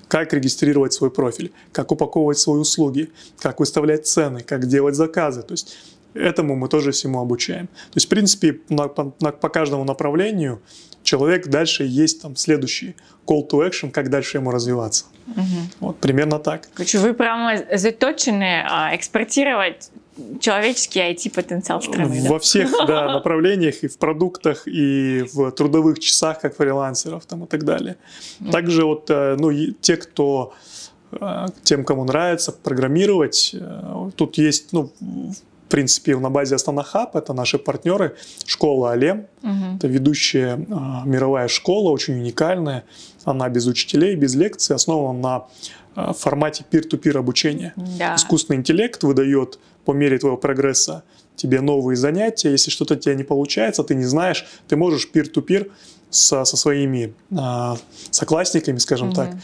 [SPEAKER 2] Как регистрировать свой профиль, как упаковывать свои услуги, как выставлять цены, как делать заказы. То есть Этому мы тоже всему обучаем. То есть, в принципе, на, на, по каждому направлению человек дальше есть там следующий call to action, как дальше ему развиваться. Угу. Вот примерно так.
[SPEAKER 1] Короче, вы прямо заточены а, экспортировать человеческий IT-потенциал страны.
[SPEAKER 2] Во да? всех да, направлениях, и в продуктах, и в трудовых часах, как фрилансеров там, и так далее. Также вот э, ну, те, кто э, тем, кому нравится программировать, э, тут есть, ну, в принципе, на базе Астана Хаб, это наши партнеры, школа Алем, угу. это ведущая а, мировая школа, очень уникальная, она без учителей, без лекций, основана на а, формате peer-to-peer обучения. Да. Искусственный интеллект выдает по мере твоего прогресса тебе новые занятия, если что-то у тебя не получается, ты не знаешь, ты можешь peer-to-peer со, со своими а, соклассниками, скажем угу. так,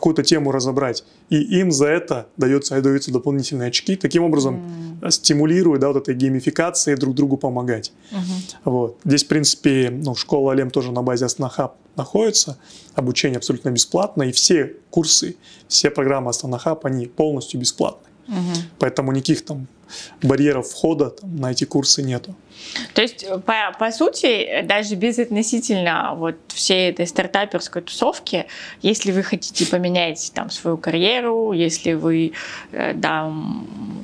[SPEAKER 2] какую-то тему разобрать, и им за это дается, даются дополнительные очки, таким образом mm. стимулируя да, вот этой геймификации друг другу помогать. Mm-hmm. Вот. Здесь, в принципе, ну, школа Алем тоже на базе Астанахаб находится, обучение абсолютно бесплатно, и все курсы, все программы Астанахаб, они полностью бесплатны. Mm-hmm. Поэтому никаких там барьеров входа там, на эти курсы нету.
[SPEAKER 1] То есть, по, по сути, даже без относительно вот всей этой стартаперской тусовки, если вы хотите поменять там свою карьеру, если вы э, да,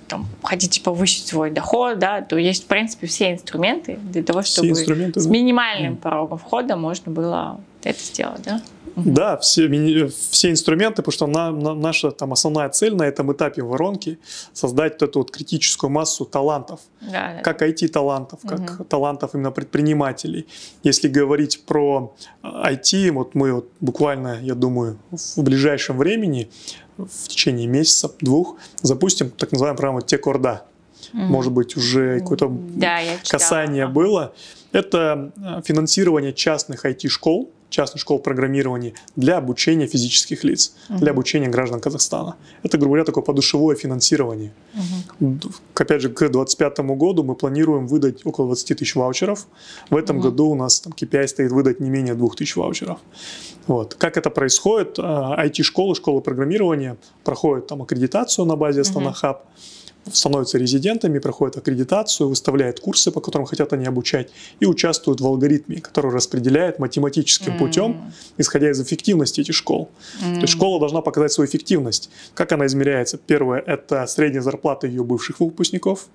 [SPEAKER 1] там, хотите повысить свой доход, да, то есть, в принципе, все инструменты для того, чтобы с минимальным да. порогом входа можно было это сделать, да?
[SPEAKER 2] Да, все, все инструменты, потому что на, на, наша там основная цель на этом этапе воронки создать вот эту вот критическую массу талантов, да, как IT-талантов, как угу. талантов именно предпринимателей. Если говорить про IT, вот мы вот буквально, я думаю, в ближайшем времени, в течение месяца, двух, запустим так называемую программу Текорда. может быть, уже какое-то
[SPEAKER 1] Да,
[SPEAKER 2] касание было. Это э, финансирование частных IT-школ, частных школ программирования для обучения физических лиц, для обучения граждан Казахстана. Это, грубо говоря, такое подушевое финансирование. Д- Опять же, к 2025 году мы планируем выдать около 20 тысяч ваучеров. В этом году у нас там KPI стоит выдать не менее 2 тысяч ваучеров. Вот. Как это происходит? А, IT-школы, школы программирования проходят там аккредитацию на базе Астана Хаб, становятся резидентами, проходят аккредитацию, выставляют курсы, по которым хотят они обучать, и участвуют в алгоритме, который распределяет математическим путем, исходя из эффективности этих школ. То есть школа должна показать свою эффективность. Как она измеряется? Первое – это средняя зарплата ее бывших выпускников.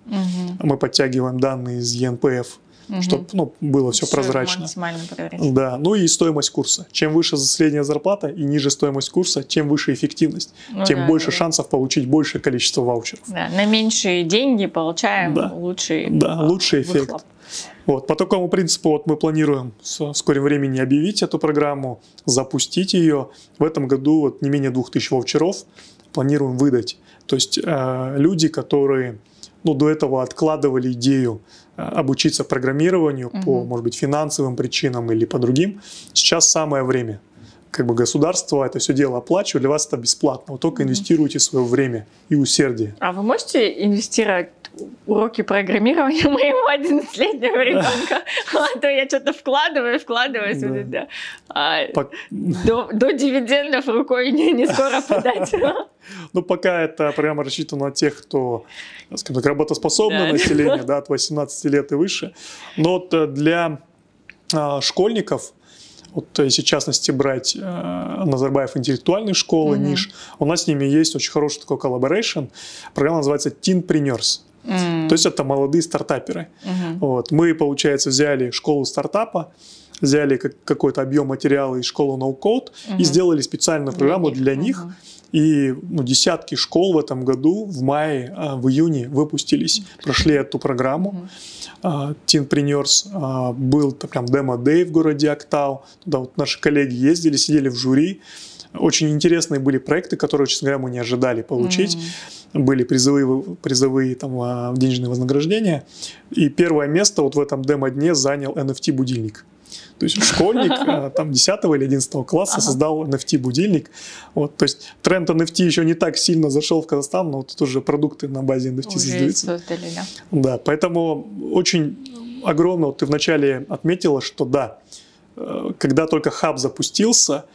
[SPEAKER 2] Мы подтягиваем данные из ЕНПФ, чтобы ну, было все
[SPEAKER 1] Всё
[SPEAKER 2] прозрачно.
[SPEAKER 1] Максимально прозрачно.
[SPEAKER 2] Да, ну и стоимость курса. Чем выше средняя зарплата и ниже стоимость курса, тем выше эффективность,
[SPEAKER 1] Ну
[SPEAKER 2] тем
[SPEAKER 1] да,
[SPEAKER 2] больше
[SPEAKER 1] да,
[SPEAKER 2] шансов получить большее количество ваучеров.
[SPEAKER 1] Да, на меньшие деньги получаем
[SPEAKER 2] Да.
[SPEAKER 1] лучший,
[SPEAKER 2] Да,
[SPEAKER 1] а,
[SPEAKER 2] лучший эффект.
[SPEAKER 1] выхлоп.
[SPEAKER 2] Вот, по такому принципу вот мы планируем в скором времени объявить эту программу, запустить ее. В этом году вот не менее 2000 ваучеров планируем выдать. То есть э, люди, которые ну, до этого откладывали идею обучиться программированию по, может быть, финансовым причинам или по другим, сейчас самое время. Как бы государство это все дело оплачивает, для вас это бесплатно. Вы только инвестируйте свое время и усердие.
[SPEAKER 1] А вы можете инвестировать уроки программирования моему 11-летнему ребенку? А то я что-то вкладываю, вкладываю сюда, да. А
[SPEAKER 2] Пок-
[SPEAKER 1] до, до дивидендов рукой не, не скоро подать.
[SPEAKER 2] Ну, пока эта программа рассчитана на тех, кто, скажем так, работоспособное
[SPEAKER 1] Да.
[SPEAKER 2] население, да, от 18 лет и выше. Но вот э, для а, школьников, вот если в частности брать э, Назарбаев интеллектуальные школы,
[SPEAKER 1] Мгм.
[SPEAKER 2] НИШ, у нас с ними есть очень хороший такой collaboration. Программа называется Teenpreneurs.
[SPEAKER 1] М,
[SPEAKER 2] То есть это молодые стартаперы.
[SPEAKER 1] мгм.
[SPEAKER 2] Вот. Мы, получается, взяли школу стартапа, взяли как- какой-то объем материала из школы No Code и
[SPEAKER 1] Мгм.
[SPEAKER 2] сделали специальную программу
[SPEAKER 1] них,
[SPEAKER 2] для них.
[SPEAKER 1] мгм.
[SPEAKER 2] И ну, десятки школ в этом году, в мае, а, в июне выпустились, прошли эту программу. А, Teenpreneurs. А, Был прям демо-дэй в городе Актау. Туда вот наши коллеги ездили, сидели в жюри. Очень интересные были проекты, которые, честно говоря, мы не ожидали получить. Были призовые, призовые там, денежные вознаграждения. И первое место вот в этом демо-дне занял NFT-будильник. То есть школьник а, там 10 или 11 класса
[SPEAKER 1] Ага.
[SPEAKER 2] создал NFT-будильник. Вот, то есть тренд NFT еще не так сильно зашел в Казахстан, но вот тут уже продукты на базе NFT
[SPEAKER 1] Уже
[SPEAKER 2] создаются.
[SPEAKER 1] создали, да.
[SPEAKER 2] Да, поэтому очень огромно, вот ты вначале отметила, что да, э, когда только хаб запустился,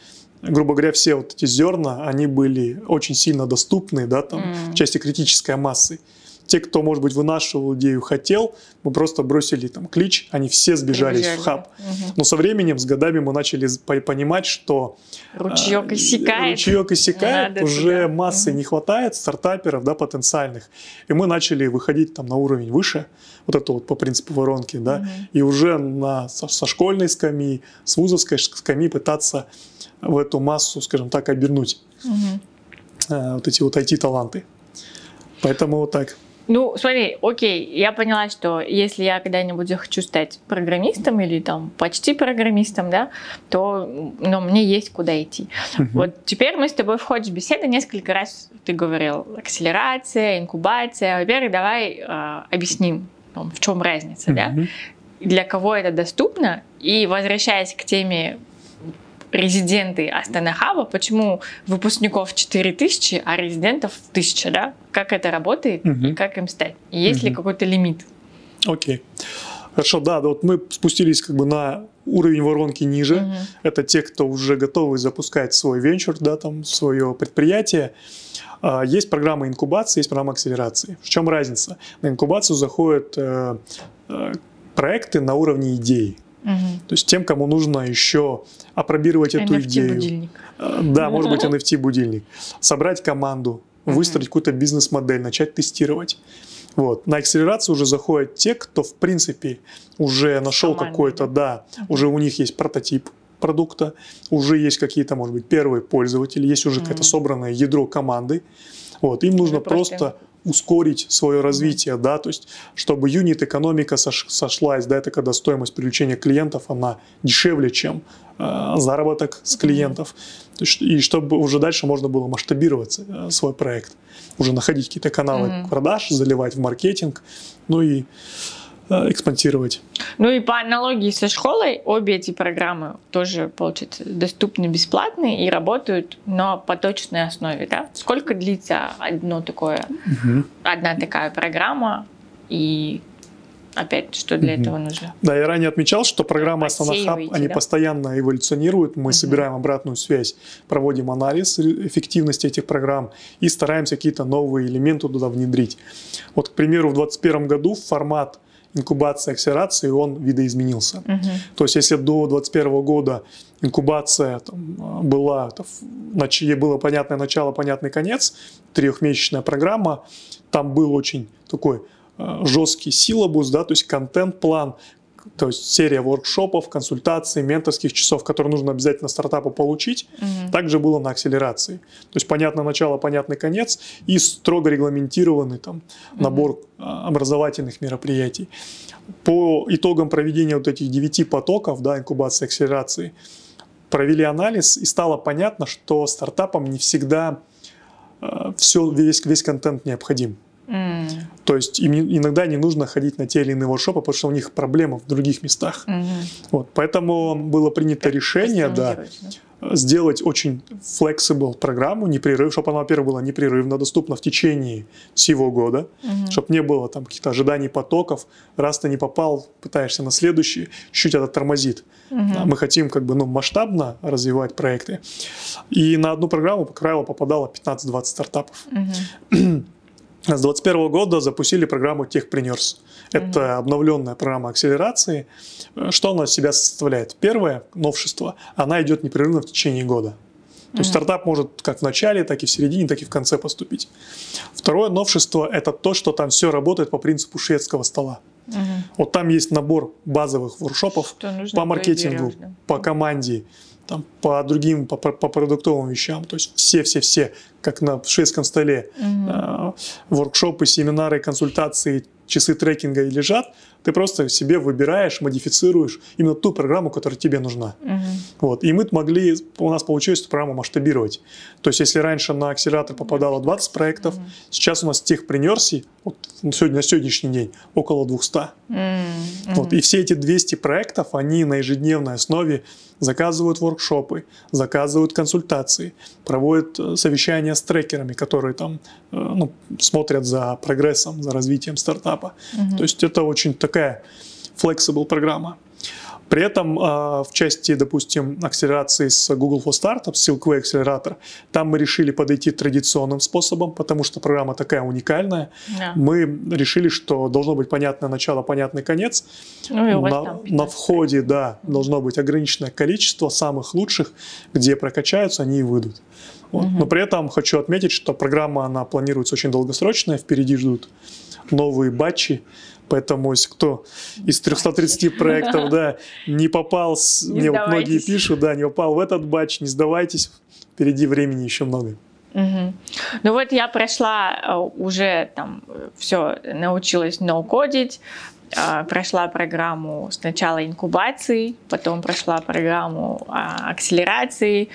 [SPEAKER 2] грубо говоря, все вот эти зерна, они были очень сильно доступны, да, там,
[SPEAKER 1] М.
[SPEAKER 2] в части критической массы. Те, кто, может быть, вынашивал идею, хотел, мы просто бросили там клич, они все сбежались
[SPEAKER 1] Прибежали,
[SPEAKER 2] в хаб.
[SPEAKER 1] Мгм.
[SPEAKER 2] Но со временем, с годами мы начали по- понимать, что
[SPEAKER 1] Ручеек
[SPEAKER 2] а,
[SPEAKER 1] иссякает.
[SPEAKER 2] Ручеек иссякает,
[SPEAKER 1] Надо
[SPEAKER 2] уже
[SPEAKER 1] туда.
[SPEAKER 2] массы
[SPEAKER 1] Мгм.
[SPEAKER 2] не хватает, стартаперов, да, потенциальных. И мы начали выходить там на уровень выше, вот это вот по принципу воронки, да,
[SPEAKER 1] Мгм.
[SPEAKER 2] и уже на, со, со школьной скамьи, с вузовской скамьи пытаться в эту массу, скажем так, обернуть э, вот эти вот IT-таланты. Поэтому вот так.
[SPEAKER 1] Ну, смотри, окей, я поняла, что если я когда-нибудь захочу стать программистом или там почти программистом, да, то ну, мне есть куда идти. Вот теперь мы с тобой в ходе беседы несколько раз ты говорил акселерация, инкубация. Во-первых, давай э, объясним, ну, в чем разница, да,
[SPEAKER 2] Мгм.
[SPEAKER 1] для кого это доступно. И возвращаясь к теме резиденты Астана Хаба, почему выпускников 4000, а резидентов 1000, да? Как это работает и как им стать? И есть ли
[SPEAKER 2] Мгм.
[SPEAKER 1] какой-то лимит?
[SPEAKER 2] Окей. Хорошо, да, да, вот мы спустились как бы на уровень воронки ниже.
[SPEAKER 1] Мгм.
[SPEAKER 2] Это те, кто уже готовы запускать свой венчур, да, там, свое предприятие. А, Есть программа инкубации, есть программа акселерации. В чем разница? На инкубацию заходят э, э, проекты на уровне идеи. То есть тем, кому нужно еще опробировать эту идею. Э, Да, может быть, NFT-будильник. Собрать команду, выстроить какую-то бизнес-модель, начать тестировать. Вот. На акселерацию уже заходят те, кто, в принципе, уже нашел какой-то, да, уже у них есть прототип продукта, уже есть какие-то, может быть, первые пользователи, есть уже какое-то собранное ядро команды. Вот. Им нужно
[SPEAKER 1] просто
[SPEAKER 2] ускорить свое развитие, да, то есть чтобы юнит экономика сошлась, да, это когда стоимость привлечения клиентов, она дешевле, чем э, заработок с клиентов, то есть, и чтобы уже дальше можно было масштабировать э, свой проект, уже находить какие-то каналы mm-hmm. продаж, заливать в маркетинг, ну и экспансировать.
[SPEAKER 1] Ну и по аналогии со школой, обе эти программы тоже, получается, доступны бесплатно и работают на поточной основе, да? Сколько длится одно такое, угу. одна такая программа и опять, что для mm этого нужно.
[SPEAKER 2] Да, я ранее отмечал, что программа Асана они да? постоянно эволюционируют, мы mm собираем обратную связь, проводим анализ эффективности этих программ и стараемся какие-то новые элементы туда внедрить. Вот, к примеру, в 2021 году формат инкубация, акселерации, он видоизменился. Угу. То есть, если до 2021 года инкубация там, была, было понятное начало, понятный конец, трехмесячная программа, там был очень такой э, жесткий силабус, да, то есть контент-план, то есть серия воркшопов, консультаций, менторских часов, которые нужно обязательно стартапу получить, угу. также было на акселерации. То есть понятное начало, понятный конец и строго регламентированный там, угу. набор а, образовательных мероприятий. По итогам проведения вот этих девяти потоков, да, инкубации, акселерации, провели анализ и стало понятно, что стартапам не всегда э, все, весь, весь контент необходим. Mm. То есть им иногда не нужно ходить на те или иные воркшопы, потому что у них проблемы в других местах. Mm-hmm. Вот, поэтому было принято решение, да, сделать очень flexible программу, непрерыв, чтобы она, во-первых, была непрерывно доступна в течение всего года, mm-hmm. чтобы не было там каких-то ожиданий потоков. Раз ты не попал, пытаешься на следующий, чуть-чуть это тормозит. Mm-hmm. Мы хотим как бы ну, масштабно развивать проекты. И на одну программу, по правилу, попадало 15-20 стартапов. Mm-hmm. С 2021 года запустили программу Техпренерс. Это mm-hmm. обновленная программа акселерации. Что она из себя составляет? Первое новшество, она идет непрерывно в течение года. То есть стартап может как в начале, так и в середине, так и в конце поступить. Второе новшество – это то, что там все работает по принципу шведского стола. Угу. Вот там есть набор базовых воркшопов по маркетингу, по команде, там, по другим, по, по продуктовым вещам. То есть все-все-все, как на шведском столе, угу. э, воркшопы, семинары, консультации, часы трекинга и лежат, ты просто себе выбираешь, модифицируешь именно ту программу, которая тебе нужна. Угу. Вот. И мы могли, у нас получилось эту программу масштабировать. То есть, если раньше на акселератор попадало 20 проектов, угу. сейчас у нас тех принерсий, вот, сегодня, на сегодняшний день, около 200. Угу. Вот. И все эти 200 проектов, они на ежедневной основе заказывают воркшопы, заказывают консультации, проводят э, совещания с трекерами, которые там э, ну, смотрят за прогрессом, за развитием стартапа. Угу. То есть это очень такая flexible программа. При этом а, в части, допустим, акселерации с Google for Startups, Silkway акселератор, там мы решили подойти традиционным способом, потому что программа такая уникальная. Да. Мы решили, что должно быть понятное начало, понятный конец. Ну, на, на входе, да, должно быть ограниченное количество самых лучших, где прокачаются, они и выйдут. Вот. Угу. Но при этом хочу отметить, что программа, она планируется очень долгосрочная, впереди ждут новые батчи, Поэтому, если кто из 330 проектов, да, не попал, с, не мне вот многие пишут, да, не попал в этот батч, не сдавайтесь, впереди времени еще много.
[SPEAKER 1] Угу. Ну вот я прошла э, уже там все, научилась ноу-кодить, э, прошла программу сначала инкубации, потом прошла программу а, акселерации,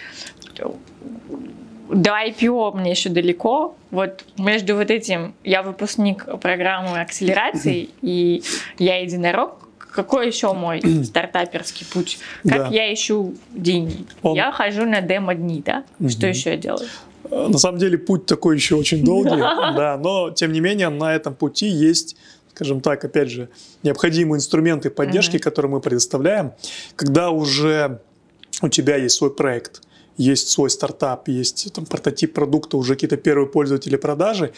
[SPEAKER 1] до IPO мне еще далеко. Вот между вот этим я выпускник программы акселерации и я единорог. Какой еще мой стартаперский путь? Как да. я ищу деньги? Он... Я хожу на демо-дни, да? Угу. Что еще я делаю?
[SPEAKER 2] На самом деле путь такой еще очень долгий, да, но тем не менее на этом пути есть скажем так, опять же, необходимые инструменты поддержки, mm-hmm. которые мы предоставляем, когда уже у тебя есть свой проект, есть свой стартап, есть там, прототип продукта, уже какие-то первые пользователи продажи,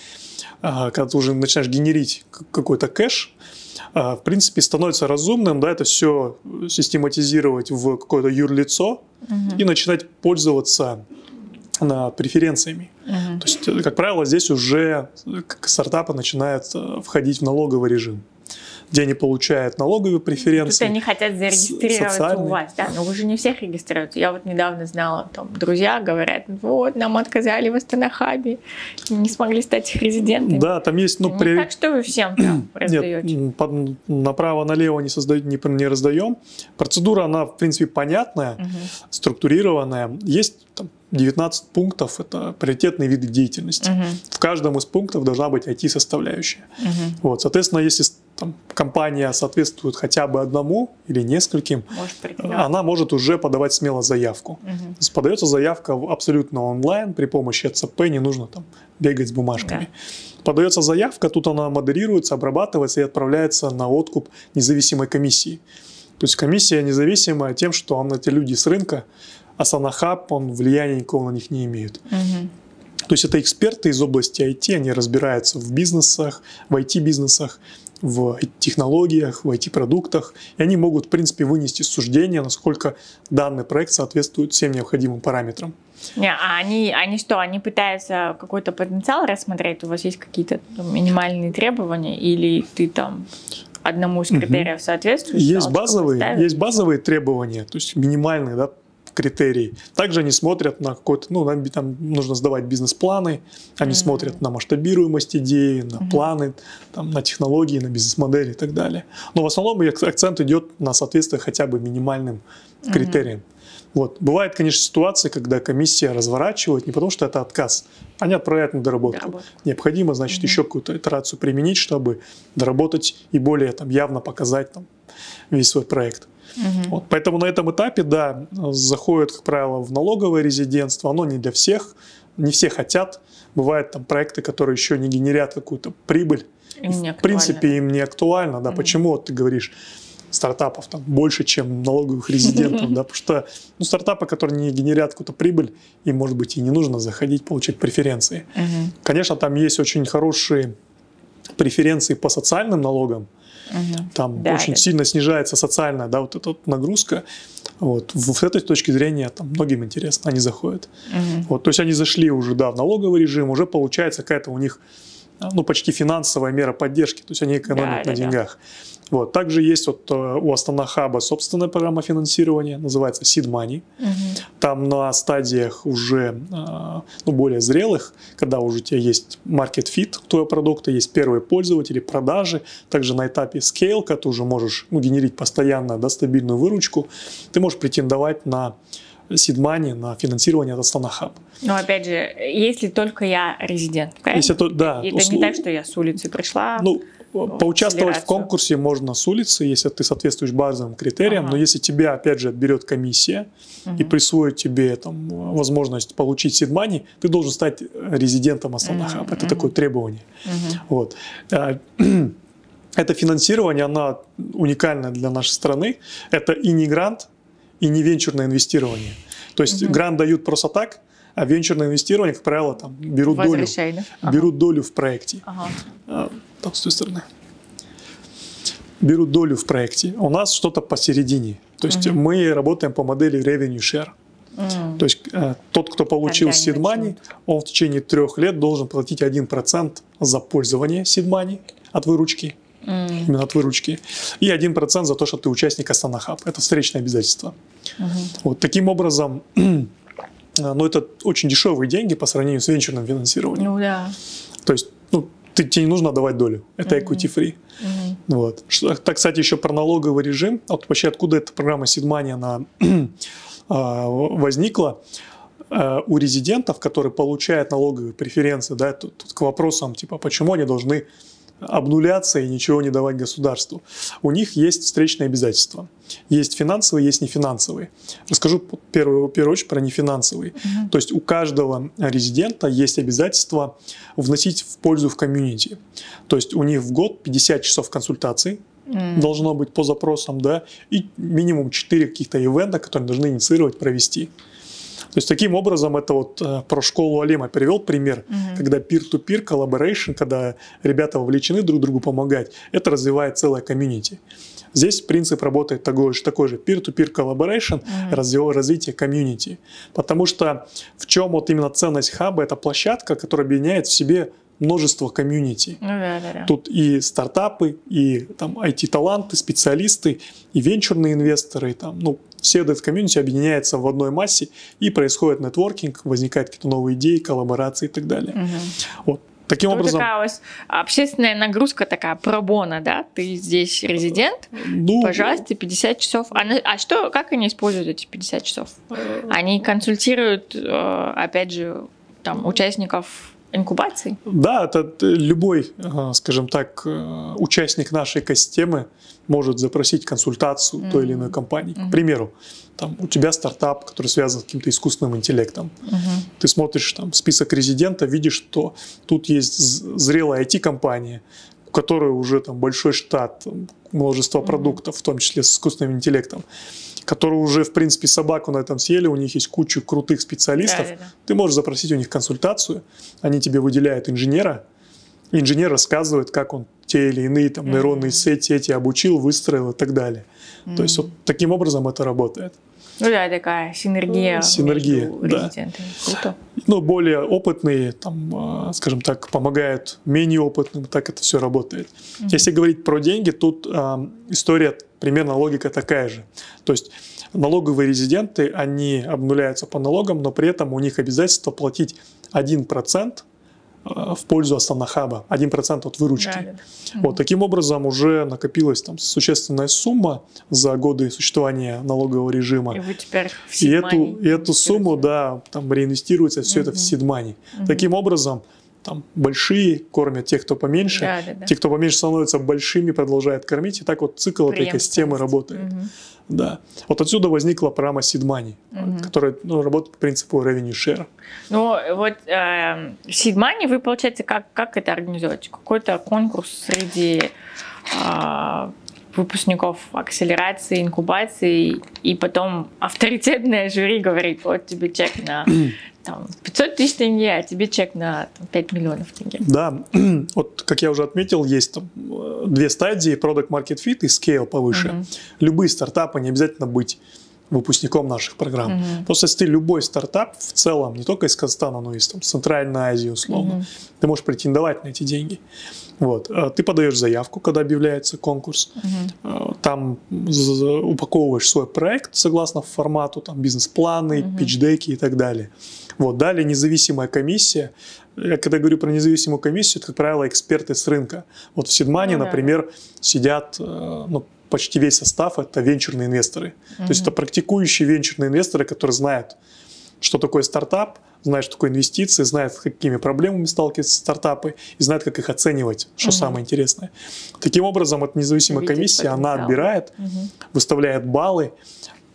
[SPEAKER 2] а, когда ты уже начинаешь генерить какой-то кэш, а, в принципе, становится разумным, да, это все систематизировать в какое-то юрлицо угу. и начинать пользоваться на преференциями. Угу. То есть, как правило, здесь уже стартапы начинают э, входить в налоговый режим. Где они получают налоговые преференции.
[SPEAKER 1] Тут они хотят зарегистрироваться социальные. у вас, да, но вы же не всех регистрируете. Я вот недавно знала, там, друзья говорят, вот, нам отказали в Астанахабе, не смогли стать их резидентами.
[SPEAKER 2] Да, там есть, ну,
[SPEAKER 1] не при... так, что вы всем там раздаете.
[SPEAKER 2] Нет, направо-налево не, создаем, не, не раздаем. Процедура, она, в принципе, понятная, угу. структурированная. Есть там, 19 пунктов – это приоритетные виды деятельности. Угу. В каждом из пунктов должна быть IT-составляющая. Угу. Вот, соответственно, если там, компания соответствует хотя бы одному или нескольким, может она может уже подавать смело заявку. Угу. подается заявка абсолютно онлайн при помощи ЦП, не нужно там бегать с бумажками. Да. Подается заявка, тут она модерируется, обрабатывается и отправляется на откуп независимой комиссии. То есть комиссия независимая тем, что он, эти люди с рынка, а Санахаб, он влияния никакого на них не имеет. Угу. То есть это эксперты из области IT, они разбираются в бизнесах, в IT-бизнесах, в технологиях, в IT-продуктах, и они могут, в принципе, вынести суждение, насколько данный проект соответствует всем необходимым параметрам.
[SPEAKER 1] Не, а они, они что, они пытаются какой-то потенциал рассмотреть? У вас есть какие-то минимальные требования или ты там одному из критериев угу. соответствуешь?
[SPEAKER 2] Есть базовые, есть базовые требования, то есть минимальные, да, критерий. Также они смотрят на какой-то, ну, нам там нужно сдавать бизнес-планы, они mm-hmm. смотрят на масштабируемость идеи, на mm-hmm. планы, там, на технологии, на бизнес-модели и так далее. Но в основном акцент идет на соответствие хотя бы минимальным критериям. Mm-hmm. Вот. Бывает, конечно, ситуации, когда комиссия разворачивает не потому, что это отказ, они отправляют на доработку. Доработку. Необходимо, значит, угу. еще какую-то итерацию применить, чтобы доработать и более там, явно показать там, весь свой проект. Угу. Вот, поэтому на этом этапе, да, заходят, как правило, в налоговое резидентство. Оно не для всех, не все хотят. Бывают там проекты, которые еще не генерят какую-то прибыль. Им не в принципе, им не актуально. Да. Угу. Почему вот ты говоришь, стартапов там больше, чем налоговых резидентов, да, потому что ну, стартапы, которые не генерят какую-то прибыль, им, может быть, и не нужно заходить, получить преференции. Угу. Конечно, там есть очень хорошие преференции по социальным налогам, Угу. Там да, очень да. сильно снижается социальная, да, вот эта вот нагрузка. Вот. С этой точки зрения там многим интересно, они заходят. Угу. Вот, то есть они зашли уже, да, в налоговый режим, уже получается какая-то у них ну, почти финансовая мера поддержки, то есть они экономят да, на да, деньгах. Да. Вот. Также есть вот э, у Астана Хаба собственная программа финансирования, называется Seed Money. Угу. Там на стадиях уже э, ну, более зрелых, когда уже у тебя есть market fit твоего продукта, есть первые пользователи, продажи. Также на этапе scale, когда ты уже можешь ну, генерить постоянно да, стабильную выручку, ты можешь претендовать на seed money, на финансирование от Астана Хаб.
[SPEAKER 1] Но опять же, если только я резидент,
[SPEAKER 2] правильно? Если то, да.
[SPEAKER 1] Это услуг... не так, что я с улицы пришла.
[SPEAKER 2] Ну, Поучаствовать в конкурсе можно с улицы, если ты соответствуешь базовым критериям, ага. но если тебя, опять же, отберет комиссия угу. и присвоит тебе там, возможность получить сидмани, ты должен стать резидентом Астана Угу. Это угу. такое требование. Угу. Вот. А, это финансирование, оно уникальное для нашей страны. Это и не грант, и не венчурное инвестирование. То есть угу. грант дают просто так, а венчурное инвестирование, как правило, там, берут, долю, ага. берут долю в проекте. Ага. А, там, с той стороны. Берут долю в проекте. У нас что-то посередине. То есть угу. мы работаем по модели revenue share. Mm. То есть э, тот, кто получил seed money, он в течение трех лет должен платить 1% за пользование seed money от выручки. Mm. Именно от выручки. И 1% за то, что ты участник Астана Хаб. Это встречное обязательство. Mm-hmm. Вот таким образом, э, ну, это очень дешевые деньги по сравнению с венчурным финансированием.
[SPEAKER 1] Ну да.
[SPEAKER 2] То есть, ну, ты, тебе не нужно отдавать долю. Это mm-hmm. equity free. Mm-hmm. Вот. Что, так, кстати, еще про налоговый режим. Вот вообще откуда эта программа Сидмания она а, возникла. А, у резидентов, которые получают налоговые преференции, да, тут, тут к вопросам, типа, почему они должны обнуляться и ничего не давать государству. У них есть встречные обязательства. Есть финансовые, есть нефинансовые. Расскажу в первую, в первую очередь про нефинансовые. Угу. То есть у каждого резидента есть обязательство вносить в пользу в комьюнити. То есть у них в год 50 часов консультаций, Mm. должно быть по запросам, да, и минимум 4 каких-то ивента, которые должны инициировать, провести. То есть таким образом это вот э, про школу Алима привел пример, угу. когда peer-to-peer collaboration, когда ребята вовлечены друг другу помогать, это развивает целое комьюнити. Здесь принцип работает такой же, такой же peer-to-peer collaboration, mm-hmm. развитие комьюнити. Потому что в чем вот именно ценность хаба, это площадка, которая объединяет в себе множество комьюнити.
[SPEAKER 1] Ну да, да, да.
[SPEAKER 2] Тут и стартапы, и там IT-таланты, специалисты, и венчурные инвесторы, и там, ну, все этот комьюнити объединяется в одной массе, и происходит нетворкинг, возникают какие-то новые идеи, коллаборации и так далее.
[SPEAKER 1] Мгм.
[SPEAKER 2] Вот. Таким
[SPEAKER 1] Тут
[SPEAKER 2] образом,
[SPEAKER 1] такая вас общественная нагрузка такая пробона, да? Ты здесь резидент,
[SPEAKER 2] ну,
[SPEAKER 1] пожалуйста, 50 часов. А, а что, как они используют эти 50 часов? Они консультируют, э, опять же, там, участников инкубации?
[SPEAKER 2] Да, это т- любой, э, скажем так, э, участник нашей экосистемы может запросить консультацию той или иной компании. К примеру, там, у тебя стартап, который связан с каким-то искусственным интеллектом. Ты смотришь там список резидента, видишь, что тут есть зрелая IT-компания, у которой уже там большой штат, там, множество продуктов, в том числе с искусственным интеллектом, которые уже, в принципе, собаку на этом съели, у них есть куча крутых специалистов.
[SPEAKER 1] Да-да-да.
[SPEAKER 2] Ты можешь запросить у них консультацию, они тебе выделяют инженера, инженер рассказывает, как он те или иные там, нейронные сети эти обучил, выстроил и так далее. То есть вот таким образом это работает.
[SPEAKER 1] Ну да, такая синергия,
[SPEAKER 2] Э, синергия, да.
[SPEAKER 1] Круто.
[SPEAKER 2] Ну, более опытные, там, э, скажем так, помогают менее опытным, так это все работает. Если говорить про деньги, тут э, история, примерно логика такая же. То есть налоговые резиденты, они обнуляются по налогам, но при этом у них обязательство платить 1% э, в пользу основнохаба, 1% от выручки.
[SPEAKER 1] Да-да-да.
[SPEAKER 2] Вот таким образом уже накопилась там существенная сумма за годы существования налогового режима.
[SPEAKER 1] И вы теперь в
[SPEAKER 2] И эту, и эту сумму, да, там реинвестируется все это в сидмани. Таким образом, там большие кормят тех, кто поменьше,
[SPEAKER 1] Да, да, да.
[SPEAKER 2] те, кто поменьше становятся большими, продолжают кормить, и так вот цикл этой экосистемы работает.
[SPEAKER 1] Мгм.
[SPEAKER 2] Да. Вот отсюда возникла программа Seed Money, которая ну, работает по принципу revenue share.
[SPEAKER 1] Ну, вот э, Seed Money вы, получается, как, как это организуете? Какой-то конкурс среди э, выпускников акселерации, инкубации, и потом авторитетное жюри говорит, вот тебе чек на там, 500 тысяч тенге, а тебе чек на там, 5 миллионов тенге.
[SPEAKER 2] Да, вот как я уже отметил, есть там э, две стадии, Product Market Fit и Scale повыше. Любые стартапы не обязательно быть выпускником наших программ. Просто если ты любой стартап в целом, не только из Казахстана, но и из там, Центральной Азии условно, ты можешь претендовать на эти деньги. Вот. э, Ты подаешь заявку, когда объявляется конкурс. Э, Там з- упаковываешь свой проект согласно формату, там бизнес-планы, питч-деки и так далее. Вот. Далее независимая комиссия. Я когда говорю про независимую комиссию, это, как правило, эксперты с рынка. Вот в Сидмане,
[SPEAKER 1] Ну да.
[SPEAKER 2] например, сидят э, ну, почти весь состав это венчурные инвесторы. То есть это практикующие венчурные инвесторы, которые знают, что такое стартап, знают, что такое инвестиции, знают, с какими проблемами сталкиваются стартапы и знают, как их оценивать, что самое интересное. Таким образом, эта независимая
[SPEAKER 1] Видеть
[SPEAKER 2] комиссия, она отбирает, выставляет баллы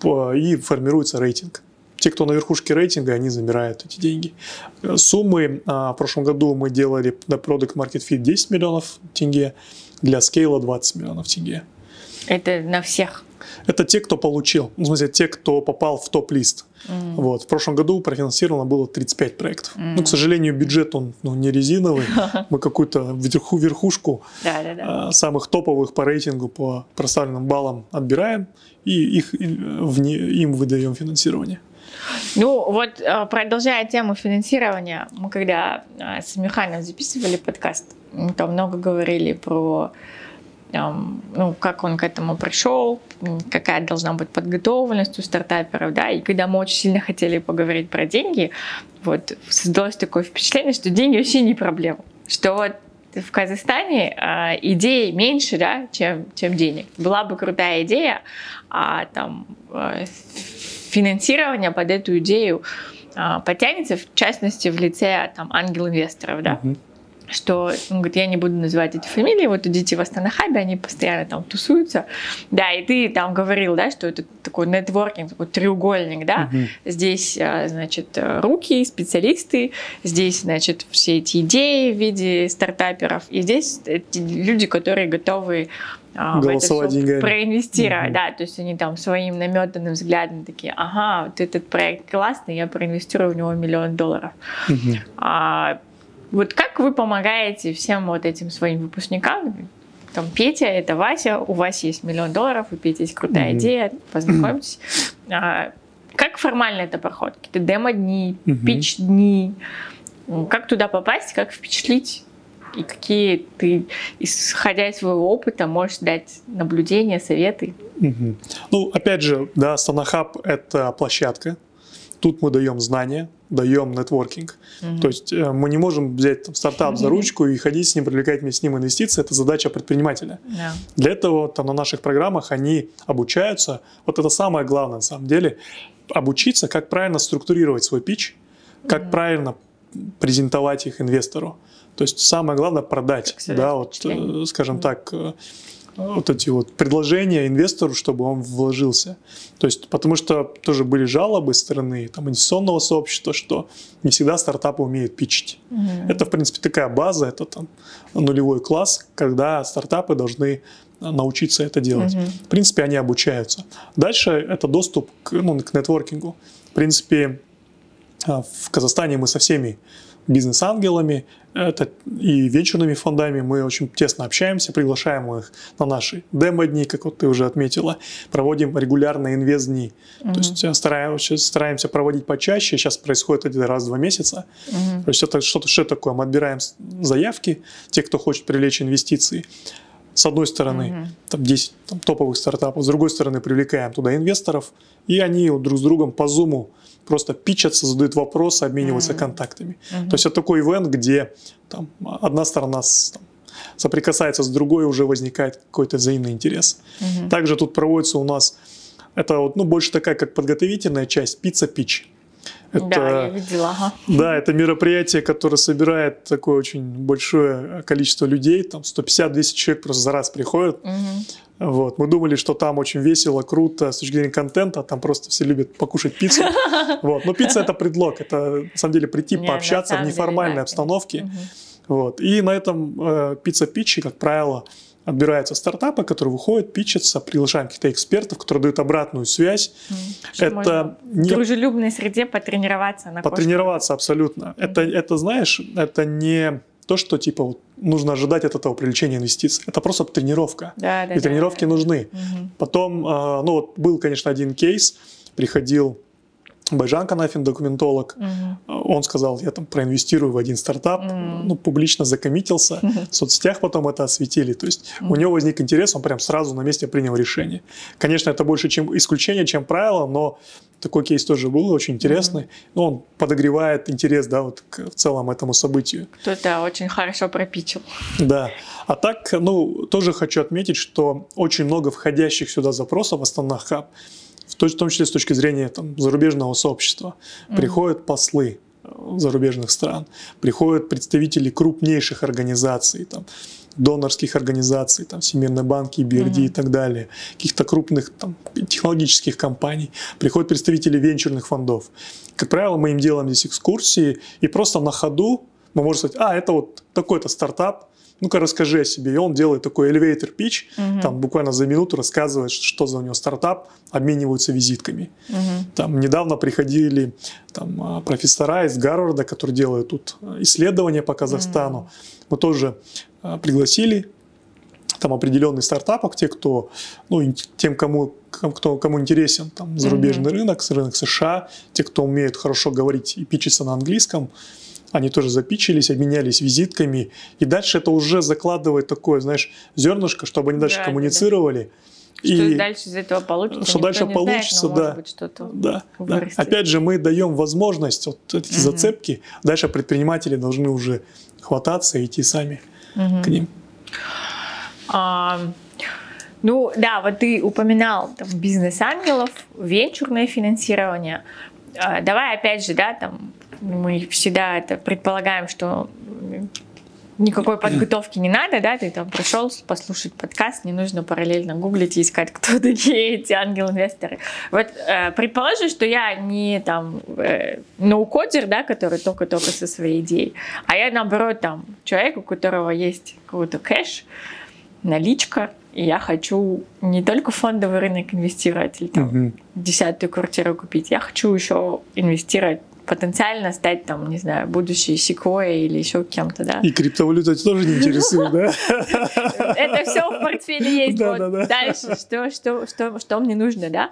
[SPEAKER 2] и формируется рейтинг. Те, кто на верхушке рейтинга, они забирают эти деньги. Суммы а, в прошлом году мы делали на Product Market Fit 10 миллионов тенге, для скейла 20 миллионов тенге.
[SPEAKER 1] Это на всех.
[SPEAKER 2] Это те, кто получил, ну, в смысле, те, кто попал в топ-лист. Вот. В прошлом году профинансировано было 35 проектов. Ну, к сожалению, бюджет, он ну, не резиновый. Мы какую-то вверху, верхушку
[SPEAKER 1] Да, да, да.
[SPEAKER 2] а, самых топовых по рейтингу, по проставленным баллам отбираем и их, э, вне- им выдаем финансирование.
[SPEAKER 1] Ну, вот э, продолжая тему финансирования, мы когда э, с Михаилом записывали подкаст, мы там много говорили про ну, как он к этому пришел, какая должна быть подготовленность у стартаперов, да, и когда мы очень сильно хотели поговорить про деньги, вот создалось такое впечатление, что деньги вообще не проблема, что вот в Казахстане э, идей меньше, да, чем, чем денег. Была бы крутая идея, а там э, финансирование под эту идею а, потянется, в частности, в лице там ангел-инвесторов, да,
[SPEAKER 2] Мгм.
[SPEAKER 1] Что, он говорит, я не буду называть эти фамилии, вот идите в Астанахабе, они постоянно там тусуются, да, и ты там говорил, да, что это такой нетворкинг, такой треугольник, да,
[SPEAKER 2] Мгм.
[SPEAKER 1] здесь, а, значит, руки, специалисты, здесь, значит, все эти идеи в виде стартаперов, и здесь эти люди, которые готовы а,
[SPEAKER 2] Голосовать деньгами.
[SPEAKER 1] проинвестировать,
[SPEAKER 2] Мгм.
[SPEAKER 1] да, то есть они там своим наметанным взглядом такие, ага, вот этот проект классный, я проинвестирую в него миллион долларов.
[SPEAKER 2] Мгм.
[SPEAKER 1] А, вот как вы помогаете всем вот этим своим выпускникам? Там Петя, это Вася, у Васи есть миллион долларов, у Пети есть крутая
[SPEAKER 2] Мгм.
[SPEAKER 1] идея, познакомьтесь. А, как формально это проходит? Какие-то демо-дни,
[SPEAKER 2] Мгм.
[SPEAKER 1] пич-дни? Как туда попасть, как впечатлить и какие ты, исходя из своего опыта, можешь дать наблюдения, советы?
[SPEAKER 2] Угу. Ну, опять же, да, Станахаб – это площадка. Тут мы даем знания, даем нетворкинг. Угу. То есть э, мы не можем взять там, стартап за ручку и ходить с ним, привлекать с ним инвестиции. Это задача предпринимателя. Yeah. Для этого там, на наших программах они обучаются. Вот это самое главное на самом деле. Обучиться, как правильно структурировать свой пич, как угу. правильно презентовать их инвестору. То есть самое главное продать, да, вот, э, скажем mm. так, э, вот эти вот предложения инвестору, чтобы он вложился. То есть, потому что тоже были жалобы со стороны там, инвестиционного сообщества, что не всегда стартапы умеют питчить. Mm-hmm. Это, в принципе, такая база, это там нулевой класс, когда стартапы должны научиться это делать. Mm-hmm. В принципе, они обучаются. Дальше это доступ к, ну, к нетворкингу. В принципе, а, в Казахстане мы со всеми бизнес-ангелами это и венчурными фондами мы очень тесно общаемся, приглашаем их на наши демо-дни, как вот ты уже отметила, проводим регулярно инвест-дни. Угу. То есть э, стараемся, стараемся проводить почаще, сейчас происходит один раз в два месяца. Угу. То есть это что-то что такое, мы отбираем заявки, те, кто хочет привлечь инвестиции, с одной стороны, угу. там 10 там, топовых стартапов, с другой стороны, привлекаем туда инвесторов, и они друг с другом по зуму просто пичатся, задают вопросы, обмениваются mm-hmm. контактами. Mm-hmm. То есть это такой ивент, где там, одна сторона с, там, соприкасается с другой, уже возникает какой-то взаимный интерес. Mm-hmm. Также тут проводится у нас, это вот, ну, больше такая, как подготовительная часть, пицца-пич.
[SPEAKER 1] Это, да, я видела. Ага.
[SPEAKER 2] Да, это мероприятие, которое собирает такое очень большое количество людей, там 150-200 человек просто за раз приходят. Угу. Вот. Мы думали, что там очень весело, круто с точки зрения контента, там просто все любят покушать пиццу. Вот. Но пицца это предлог, это на самом деле прийти пообщаться в неформальной обстановке. Вот. И на этом э, пицца-питче, как правило, отбираются стартапы, которые выходят, питчатся, приглашаем каких-то экспертов, которые дают обратную связь.
[SPEAKER 1] Mm. Это не... В дружелюбной среде потренироваться на
[SPEAKER 2] Потренироваться, кошках. абсолютно. Mm. Это, это, знаешь, это не то, что типа вот, нужно ожидать от этого привлечения инвестиций. Это просто тренировка. Да, да, и тренировки да, нужны. Угу. Потом, э, ну вот был, конечно, один кейс, приходил Байжан Канафин, документолог, угу. он сказал, я там проинвестирую в один стартап, угу. ну, публично закоммитился, угу. в соцсетях потом это осветили, то есть угу. у него возник интерес, он прям сразу на месте принял решение. Конечно, это больше чем исключение, чем правило, но такой кейс тоже был очень интересный, угу. ну, он подогревает интерес, да, вот к в целом этому событию.
[SPEAKER 1] Кто-то очень хорошо пропичил.
[SPEAKER 2] Да, а так, ну, тоже хочу отметить, что очень много входящих сюда запросов в Астана Хаб, в том числе с точки зрения там, зарубежного сообщества. Mm-hmm. Приходят послы э, зарубежных стран, приходят представители крупнейших организаций, там, донорских организаций, там, Всемирной банки, BRD mm-hmm. и так далее, каких-то крупных там, технологических компаний, приходят представители венчурных фондов. Как правило, мы им делаем здесь экскурсии, и просто на ходу мы можем сказать, а, это вот такой-то стартап, ну-ка расскажи о себе. И он делает такой elevator pitch, угу. там буквально за минуту рассказывает, что за у него стартап, обмениваются визитками. Угу. Там недавно приходили там, а, профессора из Гарварда, которые делают тут исследования по Казахстану. Угу. Мы тоже а, пригласили там определенный стартапов, те, кто, ну, тем, кому, кто, кому интересен там, зарубежный mm-hmm. рынок, рынок США, те, кто умеет хорошо говорить и пичиться на английском, они тоже запичились, обменялись визитками, и дальше это уже закладывает такое, знаешь, зернышко, чтобы они дальше да, коммуницировали. Да.
[SPEAKER 1] Что и дальше из этого получится?
[SPEAKER 2] Что дальше
[SPEAKER 1] не
[SPEAKER 2] получится, знает, да. Быть, да, да. Опять же, мы даем возможность вот эти угу. зацепки. Дальше предприниматели должны уже хвататься и идти сами угу. к ним.
[SPEAKER 1] А, ну да, вот ты упоминал там, бизнес-ангелов, венчурное финансирование. А, давай опять же, да, там мы всегда это предполагаем, что никакой подготовки не надо, да, ты там пришел послушать подкаст, не нужно параллельно гуглить и искать, кто такие эти ангел-инвесторы. Вот э, предположим, что я не там э, ноу-кодер, да, который только-только со своей идеей, а я наоборот там человек, у которого есть какой-то кэш, наличка, и я хочу не только фондовый рынок инвестировать или там uh-huh. десятую квартиру купить, я хочу еще инвестировать потенциально стать там, не знаю, будущей Sequoia или еще кем-то, да.
[SPEAKER 2] И криптовалюта тоже не интересует, да?
[SPEAKER 1] Это все в портфеле есть. Дальше, что, что, что, что мне нужно, да?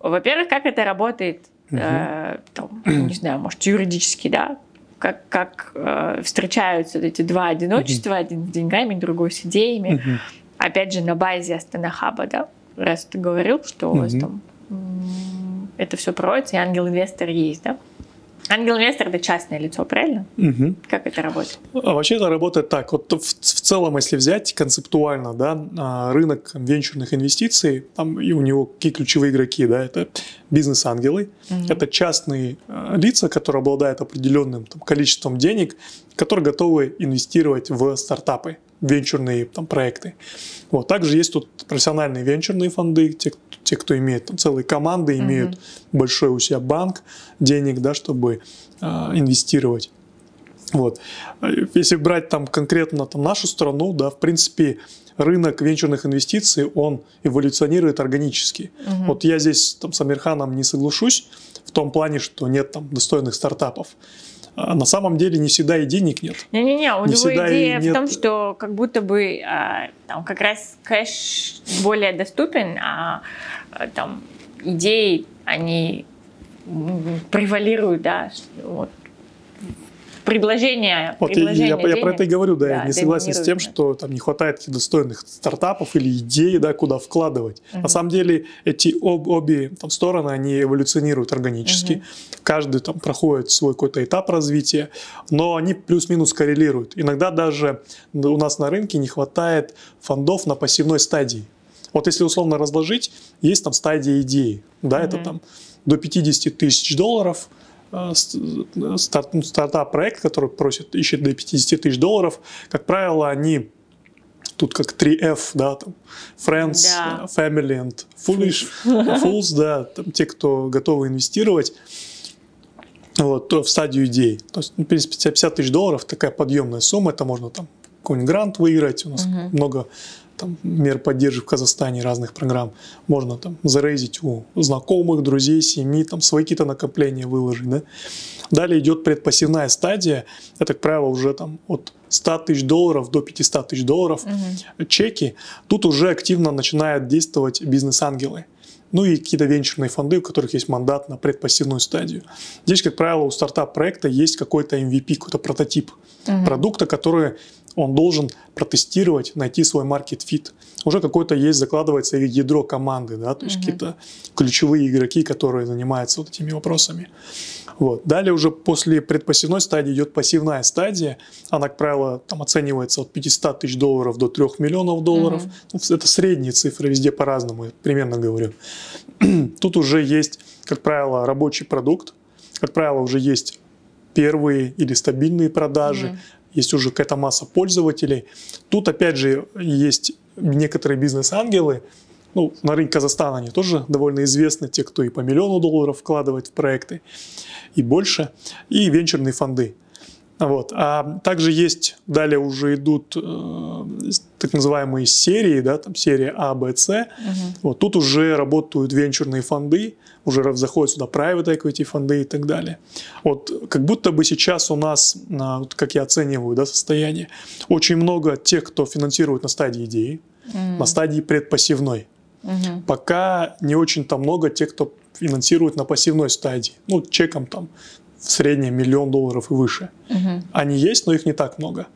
[SPEAKER 1] Во-первых, как это работает, э, не знаю, может, юридически, да? как, как э, встречаются эти два одиночества, один с деньгами, другой с идеями. Опять же, на базе Астана Хаба, да, раз ты говорил, что у вас там это все проводится, и ангел-инвестор есть, да? Ангел-инвестор это частное лицо, правильно?
[SPEAKER 2] Угу.
[SPEAKER 1] Как это работает?
[SPEAKER 2] А вообще это работает так. Вот в, в целом, если взять концептуально, да, а, рынок венчурных инвестиций, там и у него какие ключевые игроки, да, это бизнес-ангелы, угу. это частные а, лица, которые обладают определенным там, количеством денег, которые готовы инвестировать в стартапы, венчурные там, проекты. Вот. Также есть тут профессиональные венчурные фонды, те, те кто имеет там, целые команды, имеют угу. большой у себя банк денег, да, чтобы э, инвестировать. Вот. Если брать там конкретно там, нашу страну, да, в принципе, рынок венчурных инвестиций, он эволюционирует органически. Угу. Вот я здесь там, с Амирханом не соглашусь в том плане, что нет там достойных стартапов. А на самом деле не всегда и денег нет.
[SPEAKER 1] Не-не-не, у не него идея в том, что как будто бы а, там как раз кэш более доступен, а, а там идеи, они превалируют, да, вот, предложение,
[SPEAKER 2] вот предложение я, я, я про это и говорю, да, да я не согласен с тем, что там не хватает достойных стартапов или идей, да, куда вкладывать. Угу. На самом деле эти об, обе там, стороны, они эволюционируют органически. Угу. Каждый там проходит свой какой-то этап развития, но они плюс-минус коррелируют. Иногда даже у нас на рынке не хватает фондов на пассивной стадии. Вот если условно разложить, есть там стадия идеи, да, угу. это там до 50 тысяч долларов – старт, ну, стартап-проект, который просит, ищет до 50 тысяч долларов, как правило, они тут как 3F, да, там, Friends, да. Э, family and Foolish, Fools, да, там, те, кто готовы инвестировать, вот, в стадию идей. То есть, ну, в принципе, 50 тысяч долларов такая подъемная сумма, это можно там какой-нибудь грант выиграть, у нас угу. много там, мер поддержки в Казахстане разных программ. Можно там зарейзить у знакомых, друзей, семьи, там свои какие-то накопления выложить. Да? Далее идет предпассивная стадия. Это, как правило, уже там от 100 тысяч долларов до 500 тысяч долларов угу. чеки. Тут уже активно начинают действовать бизнес-ангелы. Ну и какие-то венчурные фонды, у которых есть мандат на предпосевную стадию. Здесь, как правило, у стартап-проекта есть какой-то MVP, какой-то прототип угу. продукта, который он должен протестировать, найти свой market fit. Уже какой-то есть, закладывается ядро команды, да, то есть угу. какие-то ключевые игроки, которые занимаются вот этими вопросами. Вот. Далее уже после предпосевной стадии идет посевная стадия. Она, как правило, там оценивается от 500 тысяч долларов до 3 миллионов долларов. Угу. Это средние цифры, везде по-разному, примерно говорю. Тут уже есть, как правило, рабочий продукт. Как правило, уже есть первые или стабильные продажи, угу есть уже какая-то масса пользователей. Тут, опять же, есть некоторые бизнес-ангелы, ну, на рынке Казахстана они тоже довольно известны, те, кто и по миллиону долларов вкладывает в проекты, и больше, и венчурные фонды. Вот. А также есть, далее уже идут э, так называемые серии, да, там серия А, Б, С. Угу. Вот тут уже работают венчурные фонды, уже заходят сюда private equity фонды и так далее. Вот как будто бы сейчас у нас, вот, как я оцениваю да, состояние, очень много тех, кто финансирует на стадии идеи, угу. на стадии предпассивной. Угу. Пока не очень-то много тех, кто финансирует на пассивной стадии. Ну, чеком там в среднем миллион долларов и выше. Угу. Они есть, но их не так много.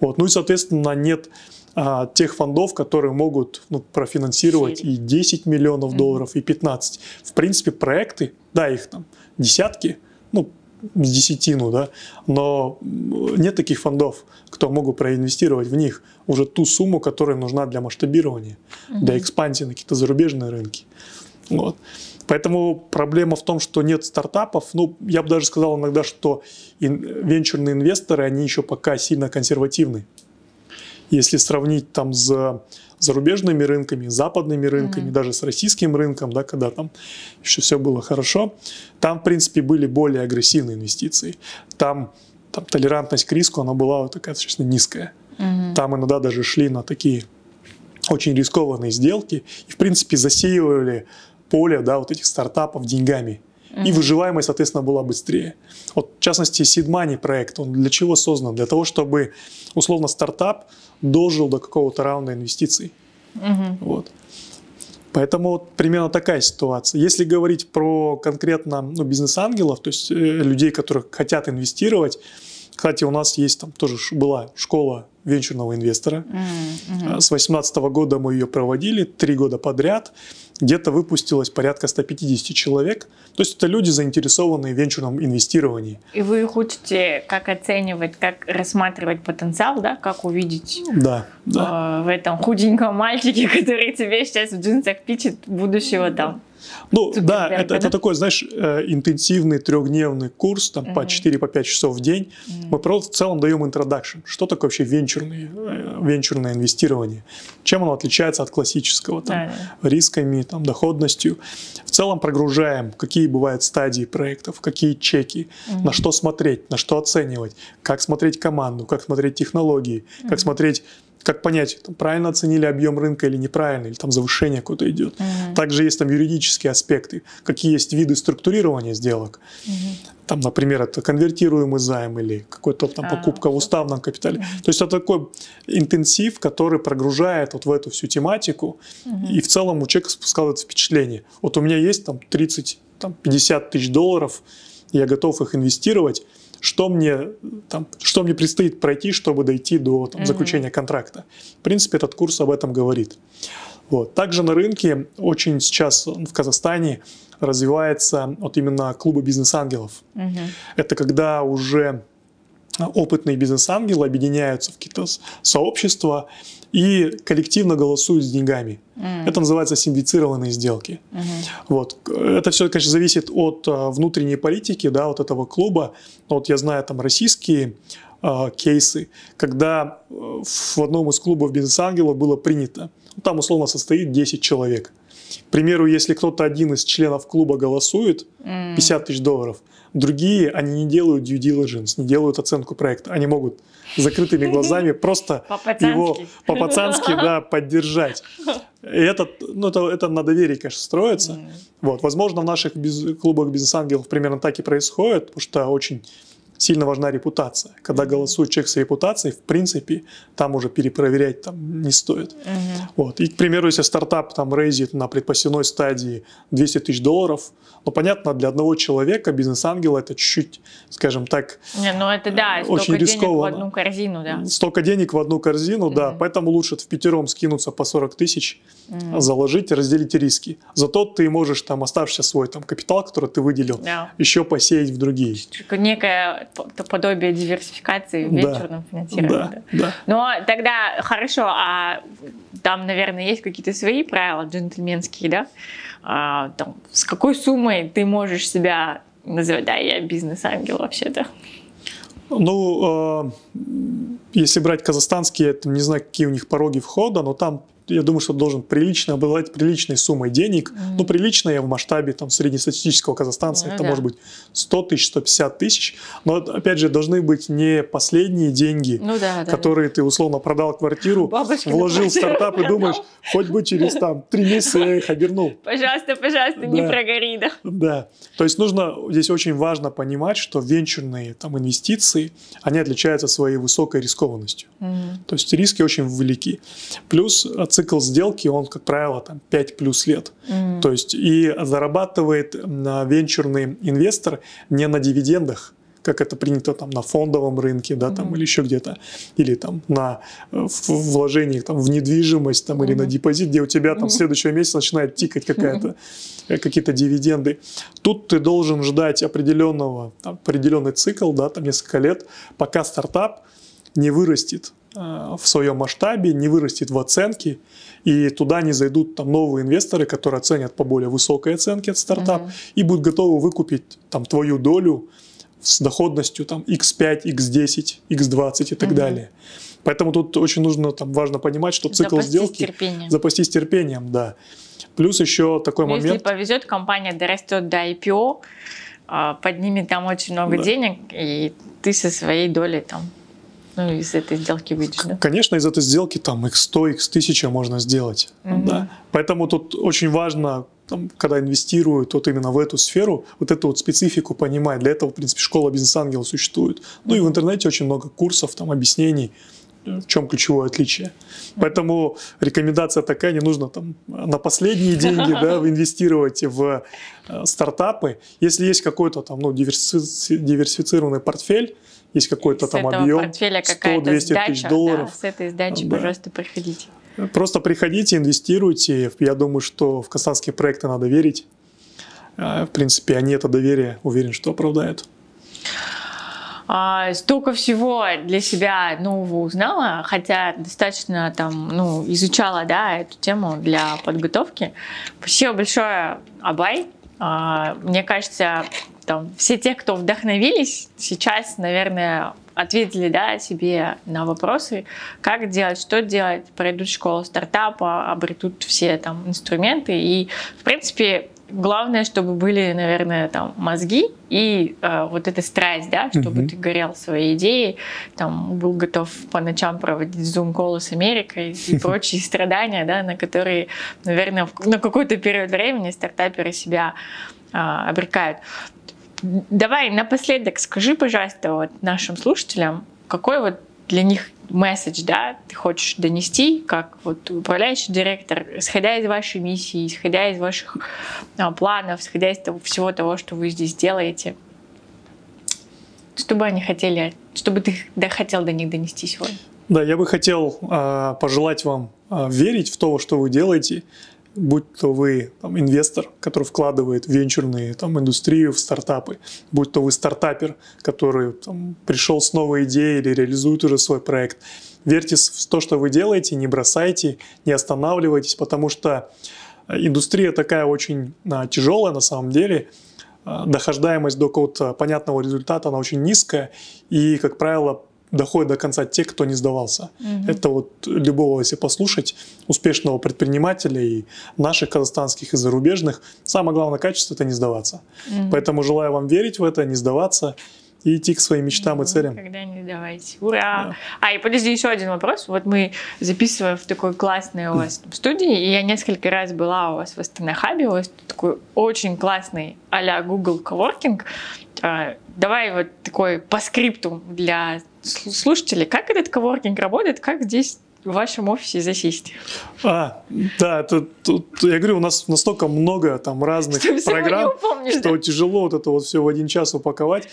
[SPEAKER 2] Вот. Ну и, соответственно, нет а, тех фондов, которые могут ну, профинансировать и 10 миллионов угу. долларов, и 15. В принципе, проекты, да, их там десятки, ну, с десятину, да, но нет таких фондов, кто могут проинвестировать в них уже ту сумму, которая нужна для масштабирования, угу. для экспансии на какие-то зарубежные рынки. Вот. Поэтому проблема в том, что нет стартапов. Ну, я бы даже сказал иногда, что венчурные инвесторы, они еще пока сильно консервативны. Если сравнить там с зарубежными рынками, западными рынками, mm-hmm. даже с российским рынком, да, когда там еще все было хорошо, там, в принципе, были более агрессивные инвестиции. Там, там толерантность к риску, она была вот такая достаточно низкая. Mm-hmm. Там иногда даже шли на такие очень рискованные сделки и, в принципе, засеивали поле да, вот этих стартапов деньгами. И выживаемость, соответственно, была быстрее. Вот, в частности, Seed Money проект, он для чего создан? Для того, чтобы, условно, стартап дожил до какого-то раунда инвестиций. mm Вот. Поэтому вот примерно такая ситуация. Если говорить про конкретно ну, бизнес-ангелов, то есть э, людей, которые хотят инвестировать, Кстати, у нас есть там тоже была школа венчурного инвестора. Mm-hmm. С 2018 года мы ее проводили три года подряд. Где-то выпустилось порядка 150 человек. То есть это люди, заинтересованные в венчурном инвестировании.
[SPEAKER 1] И вы их учите, как оценивать, как рассматривать потенциал, да, как увидеть
[SPEAKER 2] да, да.
[SPEAKER 1] Э, в этом худеньком мальчике, который тебе сейчас в джинсах пичет будущего там.
[SPEAKER 2] Ну да, это, да? это такой, знаешь, э, интенсивный трехдневный курс, там uh-huh. по 4-5 по часов в день. Uh-huh. Мы просто в целом даем интродакшн. Что такое вообще венчурное, э, венчурное инвестирование? Чем оно отличается от классического? Там, uh-huh. Рисками, там, доходностью. В целом прогружаем, какие бывают стадии проектов, какие чеки, uh-huh. на что смотреть, на что оценивать, как смотреть команду, как смотреть технологии, uh-huh. как смотреть как понять, там, правильно оценили объем рынка или неправильно, или там завышение какое-то идет. Mm-hmm. Также есть там юридические аспекты, какие есть виды структурирования сделок. Mm-hmm. Там, например, это конвертируемый займ или какой-то там а, покупка в уставном капитале. Mm-hmm. То есть это такой интенсив, который прогружает вот в эту всю тематику, mm-hmm. и в целом у человека спускалось впечатление. Вот у меня есть там 30, там 50 тысяч долларов, я готов их инвестировать, что мне, там, что мне предстоит пройти, чтобы дойти до там, заключения контракта. В принципе, этот курс об этом говорит. Вот. Также на рынке очень сейчас в Казахстане развивается вот именно клубы бизнес-ангелов. Угу. Это когда уже опытные бизнес-ангелы объединяются в какие-то сообщества и коллективно голосуют с деньгами. Mm. Это называется синдицированные сделки. Mm-hmm. Вот. Это все, конечно, зависит от а, внутренней политики да, вот этого клуба. Вот я знаю там российские а, кейсы, когда э, в одном из клубов бизнес-ангелов было принято, там условно состоит 10 человек. К примеру, если кто-то один из членов клуба голосует, 50 тысяч долларов, другие, они не делают due diligence, не делают оценку проекта. Они могут закрытыми глазами просто его по-пацански да, поддержать. И это, ну, это, это на доверии, конечно, строится. Mm. Вот. Возможно, в наших без, клубах бизнес-ангелов примерно так и происходит, потому что очень сильно важна репутация. Когда голосует человек с репутацией, в принципе, там уже перепроверять там не стоит. Uh-huh. Вот. И, к примеру, если стартап там рейзит на предпосевной стадии 200 тысяч долларов, ну, понятно, для одного человека бизнес-ангела это чуть-чуть, скажем так,
[SPEAKER 1] не, ну это да, очень рискованно. денег в одну корзину, да.
[SPEAKER 2] Столько денег в одну корзину, uh-huh. да, поэтому лучше в пятером скинуться по 40 тысяч, uh-huh. заложить и разделить риски. Зато ты можешь там оставшийся свой там капитал, который ты выделил, yeah. еще посеять в другие.
[SPEAKER 1] Некая подобие диверсификации в венчурном да, финансировании. Да, да. Но тогда хорошо, а там, наверное, есть какие-то свои правила джентльменские, да? А, там, с какой суммой ты можешь себя называть? Да, я бизнес-ангел вообще-то.
[SPEAKER 2] Ну, э, если брать казахстанские, это не знаю, какие у них пороги входа, но там я думаю, что должен прилично обладать приличной суммой денег. Mm-hmm. Ну, приличная в масштабе там, среднестатистического казахстанца, mm-hmm. это да. может быть 100 тысяч, 150 тысяч. Но, опять же, должны быть не последние деньги, ну, да, которые да. ты условно продал квартиру, Бабушки вложил в стартап и думаешь, хоть бы через там три месяца я их обернул.
[SPEAKER 1] Пожалуйста, пожалуйста, да. не прогори, да.
[SPEAKER 2] Да. То есть нужно, здесь очень важно понимать, что венчурные там инвестиции, они отличаются своей высокой рискованностью. То есть риски очень велики. Плюс цикл сделки, он, как правило, там 5 плюс лет. Mm-hmm. То есть и зарабатывает венчурный инвестор не на дивидендах, как это принято там на фондовом рынке, да, там mm-hmm. или еще где-то, или там на э, вложениях там в недвижимость там mm-hmm. или на депозит, где у тебя там mm-hmm. следующего месяца начинает тикать какая-то mm-hmm. какие-то дивиденды. Тут ты должен ждать определенного там, определенный цикл, да, там несколько лет, пока стартап не вырастет в своем масштабе, не вырастет в оценке, и туда не зайдут там новые инвесторы, которые оценят по более высокой оценке от стартап uh-huh. и будут готовы выкупить там твою долю с доходностью там x5, x10, x20 и так uh-huh. далее. Поэтому тут очень нужно, там важно понимать, что цикл запастись сделки... Терпением. Запастись терпением. да. Плюс еще такой
[SPEAKER 1] ну,
[SPEAKER 2] момент...
[SPEAKER 1] Если повезет, компания дорастет до IPO, а, поднимет там очень много да. денег, и ты со своей долей там ну, из этой сделки выйдешь, да?
[SPEAKER 2] Конечно, из этой сделки там x100, x1000 можно сделать. Угу. Да. Поэтому тут очень важно, там, когда инвестируют вот именно в эту сферу, вот эту вот специфику понимать. Для этого, в принципе, школа бизнес-ангела существует. Ну и в интернете очень много курсов, там, объяснений, в чем ключевое отличие. Поэтому рекомендация такая, не нужно там на последние деньги да, инвестировать в э, стартапы. Если есть какой-то там ну, диверсифицированный портфель, есть какой-то там объем,
[SPEAKER 1] портфеля
[SPEAKER 2] 100-200
[SPEAKER 1] какая-то
[SPEAKER 2] тысяч долларов.
[SPEAKER 1] да, с этой сдачи,
[SPEAKER 2] Да.
[SPEAKER 1] пожалуйста, приходите.
[SPEAKER 2] Просто приходите, инвестируйте. Я думаю, что в казахстанские проекты надо верить. А, В принципе, они это доверие, уверен, что оправдают.
[SPEAKER 1] А, столько всего для себя нового узнала, хотя достаточно там, ну, изучала, да, эту тему для подготовки. Спасибо большое, Абай. А, мне кажется, там, все те, кто вдохновились, сейчас, наверное, ответили да, себе на вопросы, как делать, что делать, пройдут школу стартапа, обретут все там инструменты. И, в принципе, главное, чтобы были, наверное, там мозги и э, вот эта страсть, да, чтобы
[SPEAKER 2] Мгм.
[SPEAKER 1] ты горел своей идеей, там был готов по ночам проводить зум-колы с Америкой и прочие страдания, да, на которые, наверное, в- на какой-то период времени стартаперы себя а, обрекают. Давай напоследок скажи, пожалуйста, вот нашим слушателям, какой вот для них месседж, да, ты хочешь донести, как вот управляющий директор, исходя из вашей миссии, исходя из ваших а, планов, исходя из того, всего того, что вы здесь делаете, что бы они хотели, что бы ты да, хотел до них донести сегодня?
[SPEAKER 2] Да, я бы хотел а, пожелать вам а, верить в то, что вы делаете, будь то вы там, инвестор, который вкладывает в венчурные там, индустрию, в стартапы, будь то вы стартапер, который там, пришел с новой идеей или реализует уже свой проект. Верьте в то, что вы делаете, не бросайте, не останавливайтесь, потому что индустрия такая очень а, тяжелая на самом деле, а, дохождаемость до какого-то понятного результата, она очень низкая, и, как правило, доходит до конца те, кто не сдавался.
[SPEAKER 1] Мгм.
[SPEAKER 2] Это вот любого, если послушать, успешного предпринимателя и наших казахстанских и зарубежных, самое главное качество – это не сдаваться.
[SPEAKER 1] Мгм.
[SPEAKER 2] Поэтому желаю вам верить в это, не сдаваться и идти к своим мечтам и целям.
[SPEAKER 1] Никогда не давайте. Ура!
[SPEAKER 2] Да.
[SPEAKER 1] А, и подожди, еще один вопрос. Вот мы записываем в такой классной у вас студии, и я несколько раз была у вас в Астана Хабе, у вас такой очень классный а-ля Google Coworking. Давай вот такой по скрипту для сл- слушателей. Как этот коворкинг работает? Как здесь в вашем офисе засесть?
[SPEAKER 2] А, да, это, тут, я говорю, у нас настолько много там разных
[SPEAKER 1] Что
[SPEAKER 2] программ,
[SPEAKER 1] упомнишь,
[SPEAKER 2] что
[SPEAKER 1] да?
[SPEAKER 2] тяжело вот это вот все в один час упаковать.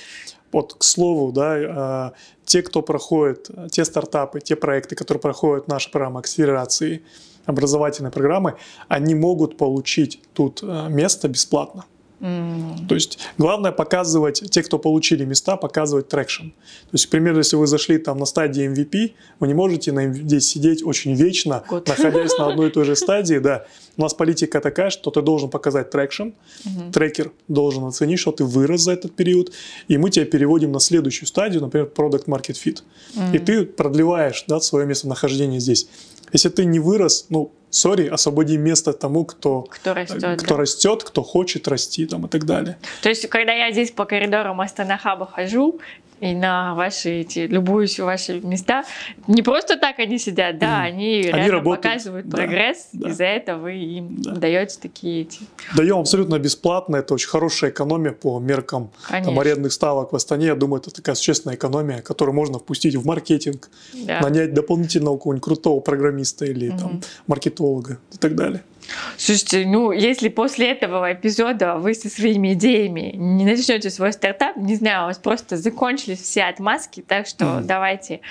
[SPEAKER 2] Вот, к слову, да, а, те, кто проходит, те стартапы, те проекты, которые проходят наша программа акселерации, образовательной программы, они могут получить тут а, место бесплатно. То есть главное показывать, те, кто получили места, показывать traction. То есть, к примеру, если вы зашли там на стадии MVP, вы не можете на, здесь сидеть очень вечно,
[SPEAKER 1] Год.
[SPEAKER 2] находясь на одной и той же стадии. Да. У нас политика такая, что ты должен показать traction,
[SPEAKER 1] мгм.
[SPEAKER 2] трекер должен оценить, что ты вырос за этот период, и мы тебя переводим на следующую стадию, например, Product Market Fit. И
[SPEAKER 1] М.
[SPEAKER 2] ты продлеваешь да, свое местонахождение здесь. Если ты не вырос, ну, sorry, освободи место тому, кто,
[SPEAKER 1] Кто растет,
[SPEAKER 2] кто
[SPEAKER 1] да.
[SPEAKER 2] растет, кто хочет расти там, и так далее.
[SPEAKER 1] То есть, когда я здесь по коридорам Астана Хаба хожу и на ваши эти, любуюсь ваши места, не просто так они сидят, да,
[SPEAKER 2] Мгм.
[SPEAKER 1] они, реально
[SPEAKER 2] работают,
[SPEAKER 1] показывают
[SPEAKER 2] да,
[SPEAKER 1] прогресс,
[SPEAKER 2] да.
[SPEAKER 1] и за это вы им
[SPEAKER 2] Да.
[SPEAKER 1] даете такие эти.
[SPEAKER 2] Даем абсолютно бесплатно, это очень хорошая экономия по меркам там, арендных ставок в Астане. Я думаю, это такая существенная экономия, которую можно впустить в маркетинг,
[SPEAKER 1] Да.
[SPEAKER 2] нанять дополнительного какого-нибудь крутого программиста или там,
[SPEAKER 1] Мгм.
[SPEAKER 2] маркетолога и так далее.
[SPEAKER 1] Слушайте, ну, если после этого эпизода вы со своими идеями не начнете свой стартап, не знаю, у вас просто закончились все отмазки, так что
[SPEAKER 2] Мгм.
[SPEAKER 1] давайте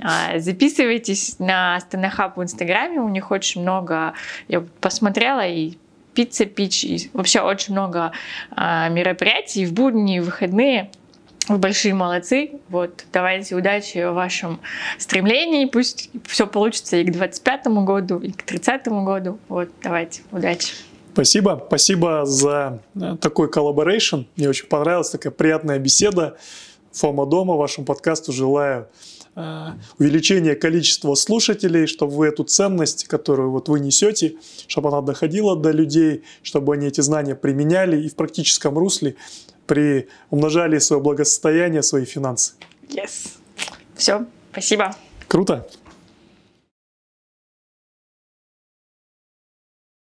[SPEAKER 1] а, записывайтесь на Станахаб в Инстаграме, у них очень много, я посмотрела, и пицца пич, и вообще очень много а, мероприятий в будни, и в выходные. Вы большие молодцы. Вот, давайте удачи в вашем стремлении. Пусть все получится и к 25 году, и к 30 году. Вот, давайте, удачи.
[SPEAKER 2] Спасибо. Спасибо за э, такой collaboration. Мне очень понравилась такая приятная беседа. FomoDoma, вашему подкасту желаю э, увеличения количества слушателей, чтобы вы эту ценность, которую вот вы несете, чтобы она доходила до людей, чтобы они эти знания применяли и в практическом русле приумножали свое благосостояние, свои финансы.
[SPEAKER 1] Yes. Все, спасибо.
[SPEAKER 2] Круто?